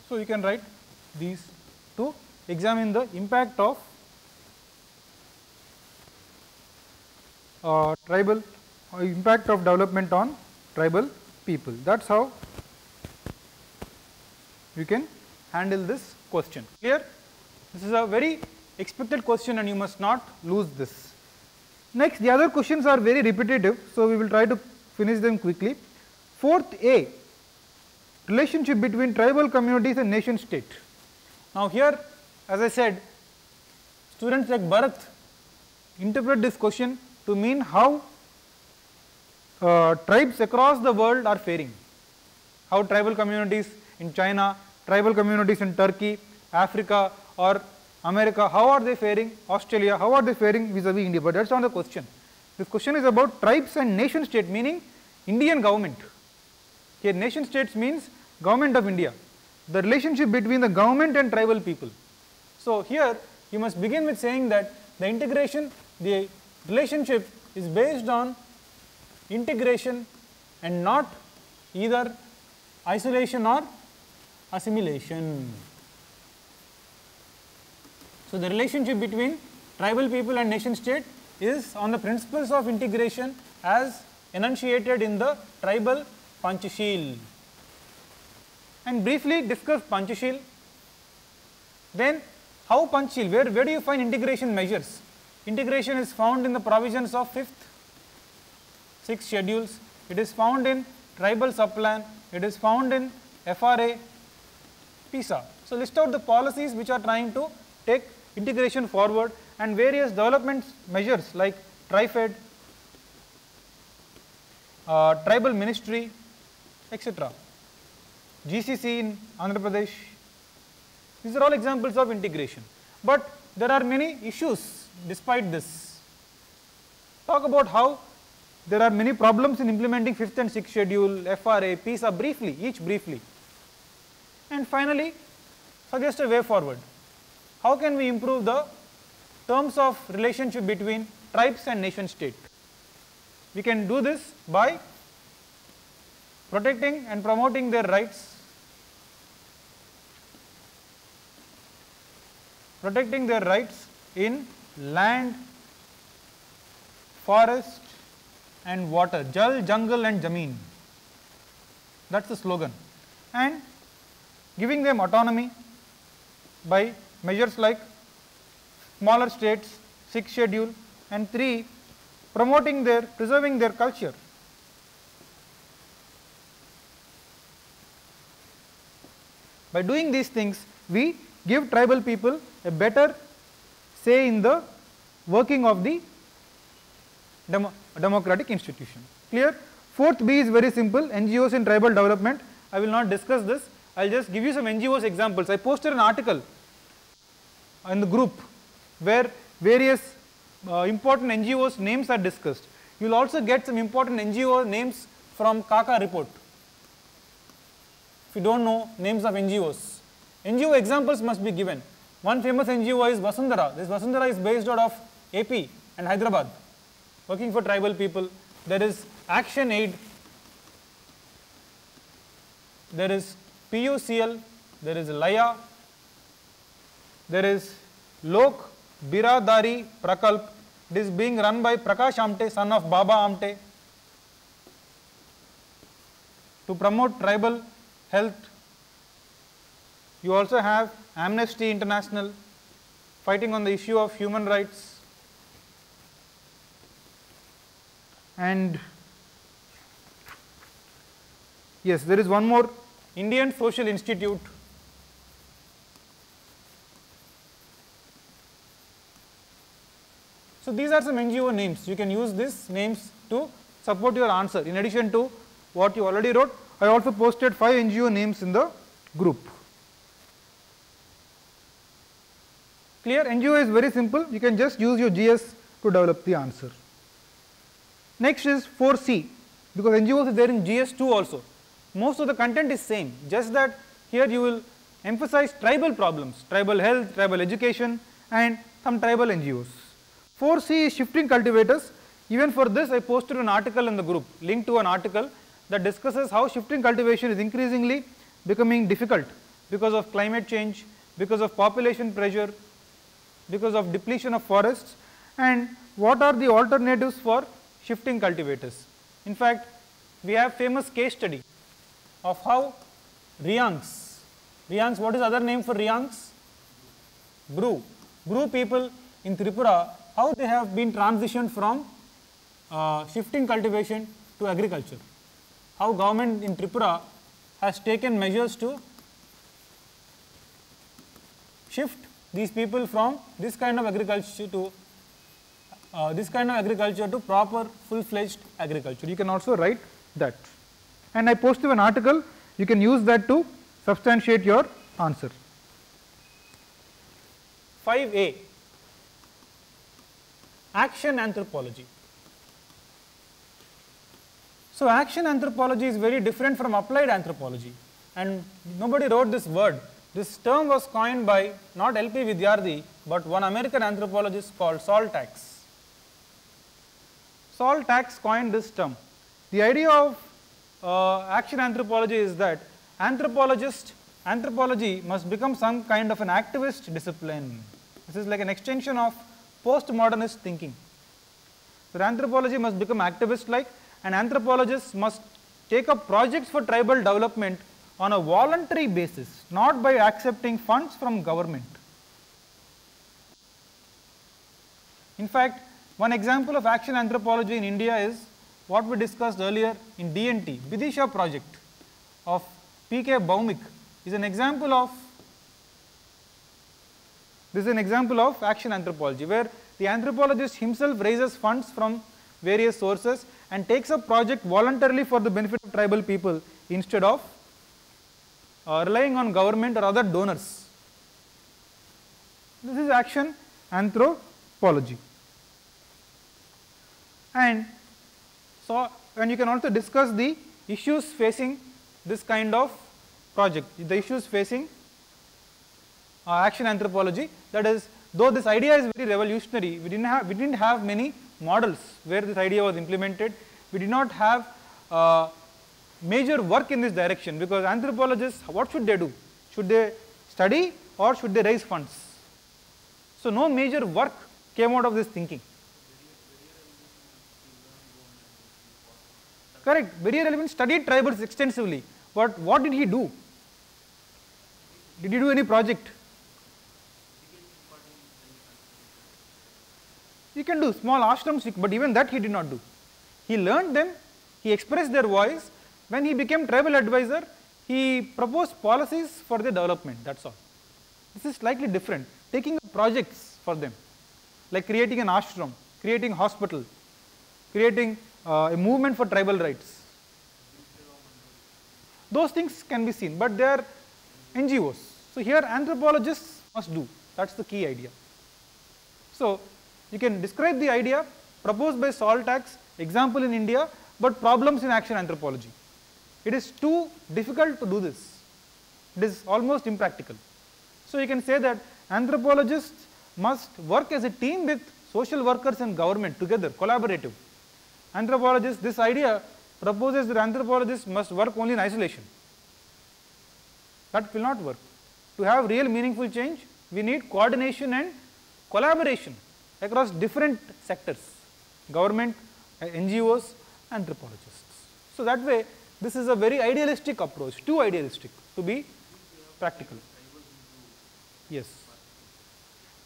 So you can write these to examine the impact of uh, tribal uh, impact of development on tribal people. That is how you can handle this question. Clear? This is a very expected question and you must not lose this. Next, the other questions are very repetitive, so we will try to finish them quickly. Fourth A, relationship between tribal communities and nation state. Now here, as I said, students like Bharat interpret this question to mean how uh, tribes across the world are faring, how tribal communities in China, tribal communities in Turkey, Africa or America, how are they faring? Australia, how are they faring vis-a-vis India? But that's not the question. This question is about tribes and nation state, meaning Indian government. Here nation states means government of India, the relationship between the government and tribal people. So here you must begin with saying that the integration, the relationship is based on integration and not either isolation or assimilation. So the relationship between tribal people and nation state is on the principles of integration as enunciated in the tribal Panchashil. And briefly discuss Panchashil. Then how Panchashil, where, where do you find integration measures? Integration is found in the provisions of fifth, six schedules. It is found in tribal subplan. It is found in FRA, PESA. So list out the policies which are trying to take integration forward and various development measures like TriFed, uh, tribal ministry, etc. GCC in Andhra Pradesh. These are all examples of integration. But there are many issues despite this. Talk about how there are many problems in implementing 5th and 6th schedule, FRA, PESA briefly, each briefly. And finally, suggest a way forward. How can we improve the terms of relationship between tribes and nation state? We can do this by protecting and promoting their rights, protecting their rights in land, forest and water, jal, jungle and jameen. That is the slogan. And giving them autonomy by measures like smaller states, six schedule and 3 promoting their, preserving their culture. By doing these things, we give tribal people a better say in the working of the demo, democratic institution. Clear? Fourth B is very simple, NGOs in tribal development. I will not discuss this. I will just give you some NGOs examples. I posted an article in the group where various uh, important NGOs names are discussed. You will also get some important NGO names from Xaxa report. If you don't know names of NGOs, NGO examples must be given. One famous NGO is Vasundhara. This Vasundhara is based out of AP and Hyderabad, working for tribal people. There is Action Aid, there is PUCL, there is Laya, there is Lok Biradari Prakalp. It is being run by Prakash Amte, son of Baba Amte, to promote tribal health. You also have Amnesty International fighting on the issue of human rights and yes there is one more Indian Social Institute So these are some NGO names. You can use these names to support your answer. In addition to what you already wrote, I also posted five NGO names in the group. Clear? NGO is very simple. You can just use your GS to develop the answer. Next is 4C because NGOs is there in GS2 also. Most of the content is same, just that here you will emphasize tribal problems, tribal health, tribal education and some tribal NGOs. 4C is shifting cultivators. Even for this I posted an article in the group, linked to an article that discusses how shifting cultivation is increasingly becoming difficult because of climate change, because of population pressure, because of depletion of forests and what are the alternatives for shifting cultivators. In fact, we have famous case study of how Riangs, Riangs what is other name for Riangs? Bru. Bru people in Tripura how they have been transitioned from uh, shifting cultivation to agriculture. How government in Tripura has taken measures to shift these people from this kind of agriculture to uh, this kind of agriculture to proper full fledged agriculture. You can also write that. And I posted an article, you can use that to substantiate your answer. 5a action anthropology. So, action anthropology is very different from applied anthropology and nobody wrote this word. This term was coined by not LP Vidyarthi, but one American anthropologist called Sol Tax. Soltax coined this term. The idea of uh, action anthropology is that anthropologist anthropology must become some kind of an activist discipline. This is like an extension of postmodernist thinking. So, anthropology must become activist like and anthropologists must take up projects for tribal development on a voluntary basis, not by accepting funds from government. In fact, one example of action anthropology in India is what we discussed earlier in DNT, Bidisha project of P.K. Bhowmick is an example of this is an example of action anthropology where the anthropologist himself raises funds from various sources and takes a project voluntarily for the benefit of tribal people instead of uh, relying on government or other donors. This is action anthropology. And so, and you can also discuss the issues facing this kind of project, the issues facing uh, action anthropology that is though this idea is very revolutionary we didn't have we didn't have many models where this idea was implemented we did not have uh, major work in this direction because anthropologists what should they do? Should they study or should they raise funds? So no major work came out of this thinking. Correct. Verrier Elwin studied tribals extensively. But what did he do? Did he do any project? You can do small ashrams, but even that he did not do. He learned them, he expressed their voice. When he became tribal advisor, he proposed policies for the development, that is all. This is slightly different, taking projects for them, like creating an ashram, creating hospital, creating uh, a movement for tribal rights. Those things can be seen, but they are NGOs. So here anthropologists must do, that is the key idea. So you can describe the idea proposed by Sol Tax, example in India, but problems in action anthropology. It is too difficult to do this. It is almost impractical. So you can say that anthropologists must work as a team with social workers and government together, collaborative. Anthropologists, this idea proposes that anthropologists must work only in isolation. That will not work. To have real meaningful change, we need coordination and collaboration across different sectors, government, NGOs, anthropologists. So that way, this is a very idealistic approach, too idealistic to be practical. Yes.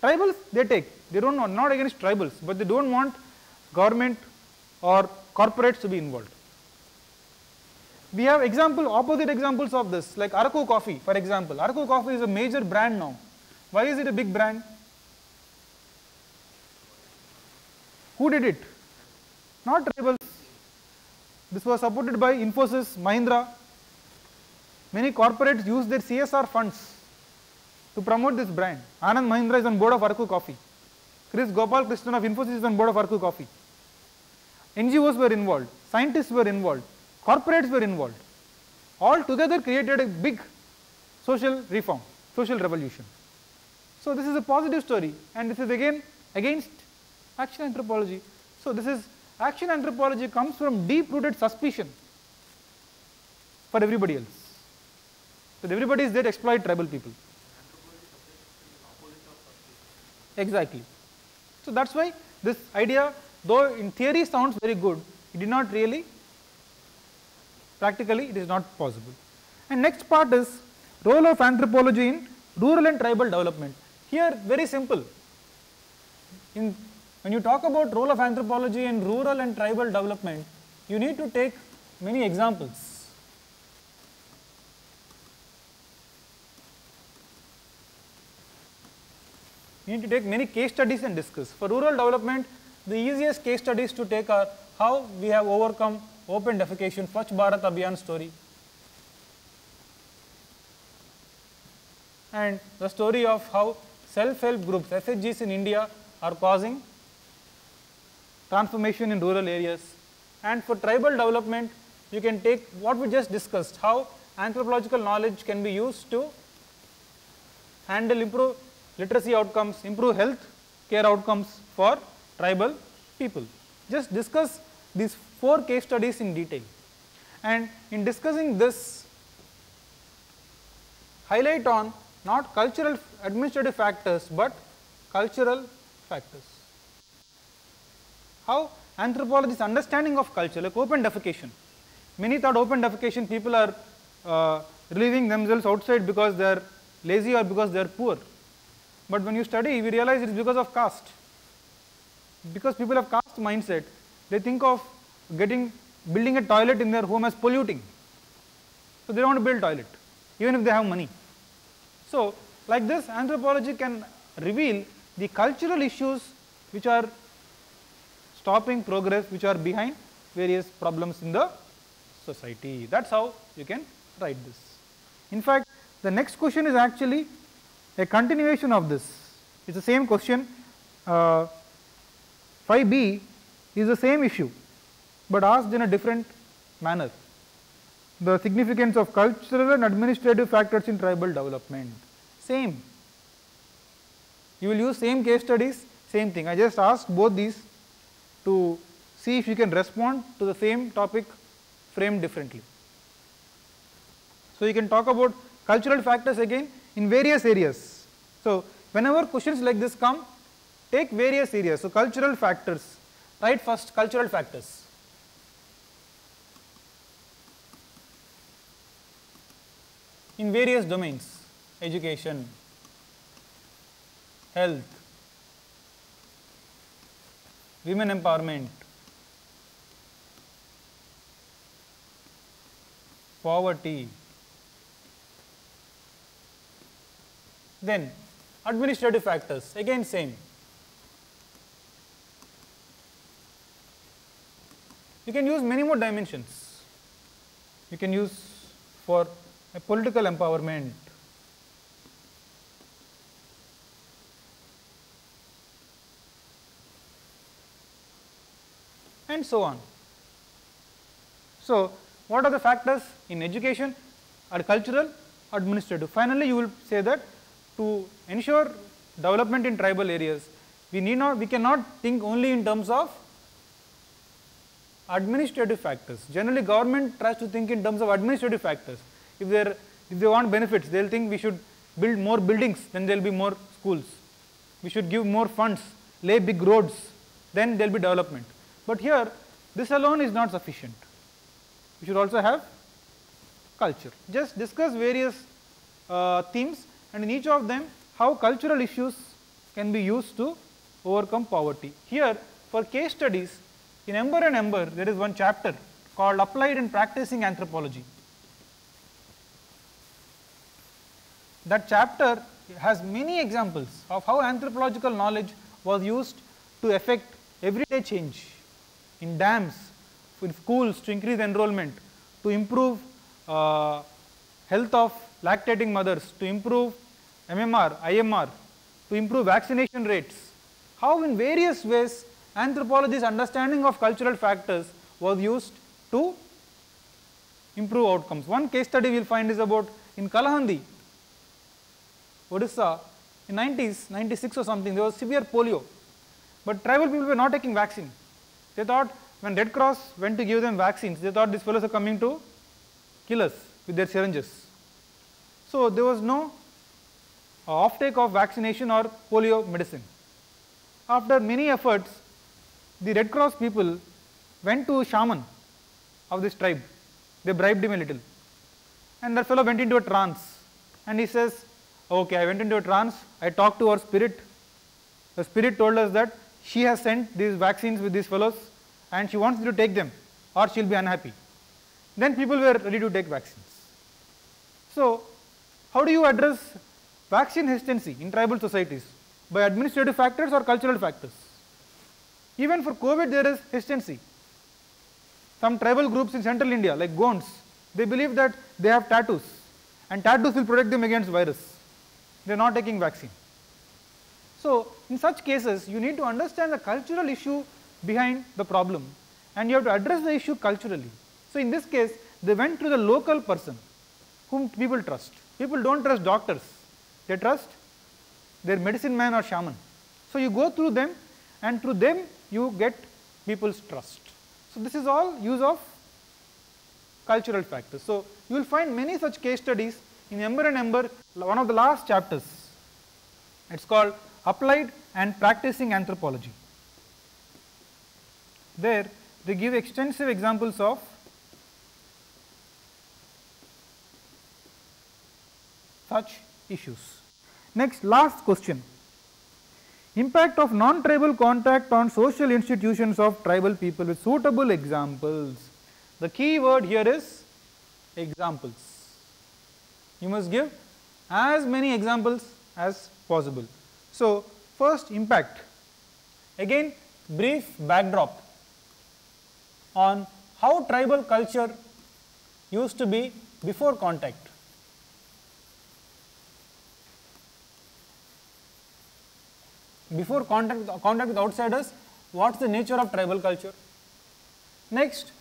Tribals, they take, they don't want, not against tribals, but they don't want government or corporates to be involved. We have example, opposite examples of this, like Araku coffee, for example. Araku coffee is a major brand now. Why is it a big brand? Who did it? Not tribals. This was supported by Infosys, Mahindra. Many corporates use their CSR funds to promote this brand. Anand Mahindra is on board of Araku Coffee. Kris Gopalakrishnan of Infosys is on board of Araku Coffee. NGOs were involved, scientists were involved, corporates were involved. All together created a big social reform, social revolution. So this is a positive story and this is again against action anthropology. So this is action anthropology comes from deep rooted suspicion for everybody else. So everybody is there to exploit tribal people. Exactly. So that's why this idea, though in theory sounds very good, it did not really, practically it is not possible. And next part is role of anthropology in rural and tribal development. Here very simple. In when you talk about role of anthropology in rural and tribal development, you need to take many examples. You need to take many case studies and discuss. For rural development, the easiest case studies to take are how we have overcome open defecation, Swachh Bharat Abhiyan story. and the story of how self-help groups, SHGs in India are causing transformation in rural areas. And for tribal development, you can take what we just discussed, how anthropological knowledge can be used to handle, improve literacy outcomes, improve health care outcomes for tribal people. Just discuss these four case studies in detail. And in discussing this, highlight on not cultural administrative factors, but cultural factors. How anthropology's understanding of culture, like open defecation. Many thought open defecation people are uh, relieving themselves outside because they are lazy or because they are poor. But when you study, we realize it is because of caste. Because people have caste mindset, they think of getting building a toilet in their home as polluting. So they don't want to build toilet, even if they have money. So like this, anthropology can reveal the cultural issues which are stopping progress, which are behind various problems in the society. That's how you can write this. In fact, the next question is actually a continuation of this. It's the same question. Uh, 5b is the same issue, but asked in a different manner. The significance of cultural and administrative factors in tribal development. Same. You will use same case studies, same thing. I just asked both these to see if you can respond to the same topic framed differently. So, you can talk about cultural factors again in various areas. So, whenever questions like this come, take various areas. So, cultural factors, write first cultural factors. In various domains, education, health, women empowerment, poverty, then administrative factors again same. You can use many more dimensions. You can use for a political empowerment, and so on. So, what are the factors in education or cultural, administrative? Finally, you will say that to ensure development in tribal areas, we need not, we cannot think only in terms of administrative factors. Generally, government tries to think in terms of administrative factors. If they if they want benefits, they will think we should build more buildings, then there will be more schools. We should give more funds, lay big roads, then there will be development. But here, this alone is not sufficient. We should also have culture. Just discuss various uh, themes and in each of them how cultural issues can be used to overcome poverty. Here for case studies in Ember and Ember there is one chapter called applied and practicing anthropology. That chapter has many examples of how anthropological knowledge was used to affect everyday change in dams, in schools to increase enrollment, to improve uh, health of lactating mothers, to improve MMR, IMR, to improve vaccination rates. How in various ways anthropology's understanding of cultural factors was used to improve outcomes. One case study we will find is about in Kalahandi, Odisha, in 90s, 96 or something, there was severe polio, but tribal people were not taking vaccine. They thought when Red Cross went to give them vaccines, they thought these fellows are coming to kill us with their syringes. So, there was no offtake of vaccination or polio medicine. After many efforts, the Red Cross people went to shaman of this tribe. They bribed him a little. And that fellow went into a trance and he says, okay, I went into a trance, I talked to our spirit. The spirit told us that she has sent these vaccines with these fellows and she wants to take them or she will be unhappy. Then people were ready to take vaccines. So, how do you address vaccine hesitancy in tribal societies? By administrative factors or cultural factors? Even for COVID there is hesitancy. Some tribal groups in central India like Gonds, they believe that they have tattoos and tattoos will protect them against virus. they are not taking vaccine. So, in such cases you need to understand the cultural issue behind the problem and you have to address the issue culturally. So, in this case they went to the local person whom people trust. People do not trust doctors, they trust their medicine man or shaman. So, you go through them and through them you get people's trust. So, this is all use of cultural factors. So, you will find many such case studies in Ember and Ember, one of the last chapters. It is called Applied and Practicing Anthropology. There they give extensive examples of such issues. Next, last question. Impact of non-tribal contact on social institutions of tribal people with suitable examples. The key word here is examples. You must give as many examples as possible. So, first impact, again brief backdrop on how tribal culture used to be before contact. Before contact, contact with outsiders, what is the nature of tribal culture? Next,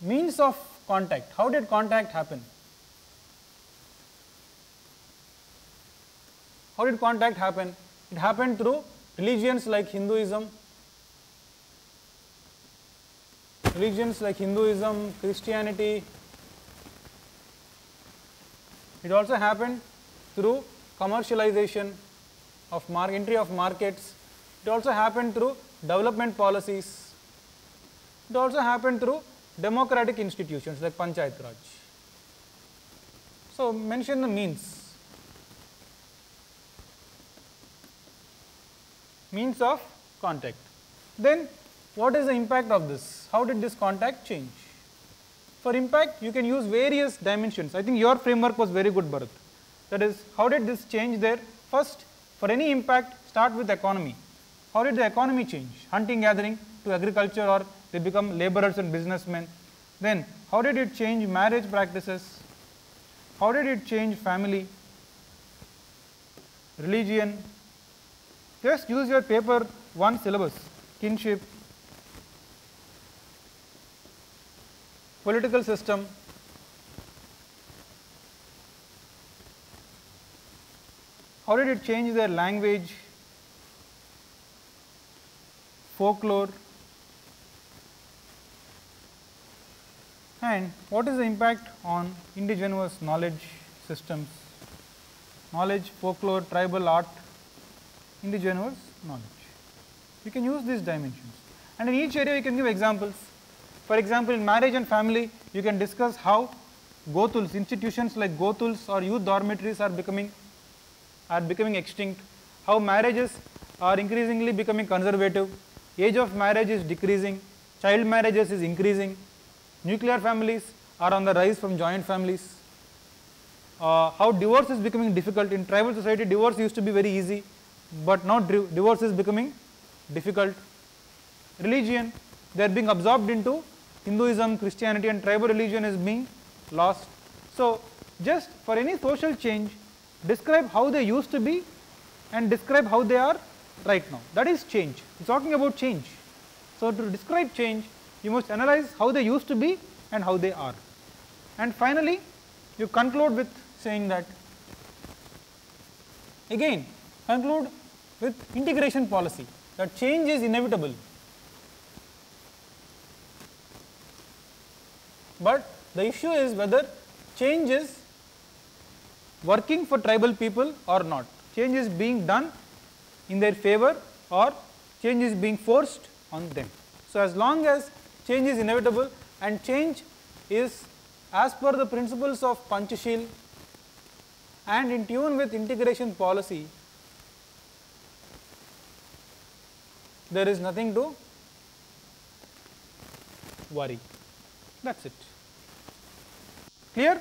means of contact, how did contact happen? How did contact happen? It happened through religions like Hinduism, religions like Hinduism, Christianity. It also happened through commercialization of entry of markets. It also happened through development policies. It also happened through democratic institutions like Panchayat Raj. So, mention the means. Means of contact. Then what is the impact of this? How did this contact change? For impact you can use various dimensions. I think your framework was very good Bharat. That is how did this change there? First for any impact start with economy. How did the economy change? Hunting gathering to agriculture or they become laborers and businessmen. Then how did it change marriage practices? How did it change family? Religion? Just use your paper one syllabus, kinship, political system, how did it change their language, folklore, and what is the impact on indigenous knowledge systems, knowledge, folklore, tribal art, indigenous knowledge. You can use these dimensions and in each area you can give examples. For example, in marriage and family you can discuss how Gotuls, institutions like Gotuls or youth dormitories are becoming are becoming extinct, how marriages are increasingly becoming conservative, age of marriage is decreasing, child marriages is increasing, nuclear families are on the rise from joint families, uh, how divorce is becoming difficult. In tribal society divorce used to be very easy, but now divorce is becoming difficult. Religion, they are being absorbed into Hinduism, Christianity and tribal religion is being lost. So, just for any social change describe how they used to be and describe how they are right now that is change it is talking about change. So, to describe change you must analyze how they used to be and how they are and finally you conclude with saying that again conclude with integration policy that change is inevitable but the issue is whether change is working for tribal people or not. Change is being done in their favor or change is being forced on them. So, as long as change is inevitable and change is as per the principles of Panchashil and in tune with integration policy, there is nothing to worry. That is it. Clear?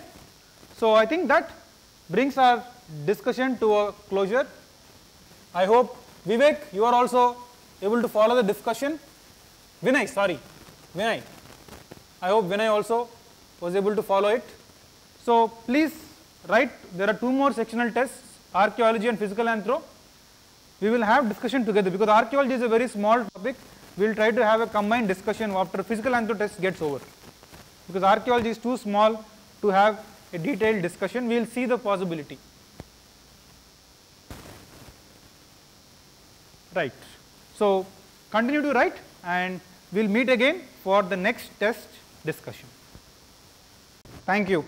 So, I think that brings our discussion to a closure. I hope Vivek you are also able to follow the discussion. Vinay sorry Vinay I hope Vinay also was able to follow it. So please write there are two more sectional tests archaeology and physical anthro, we will have discussion together because archaeology is a very small topic. We will try to have a combined discussion after physical anthro test gets over. Because archaeology is too small to have a detailed discussion, we will see the possibility. Right. So, continue to write and we will meet again for the next test discussion. Thank you.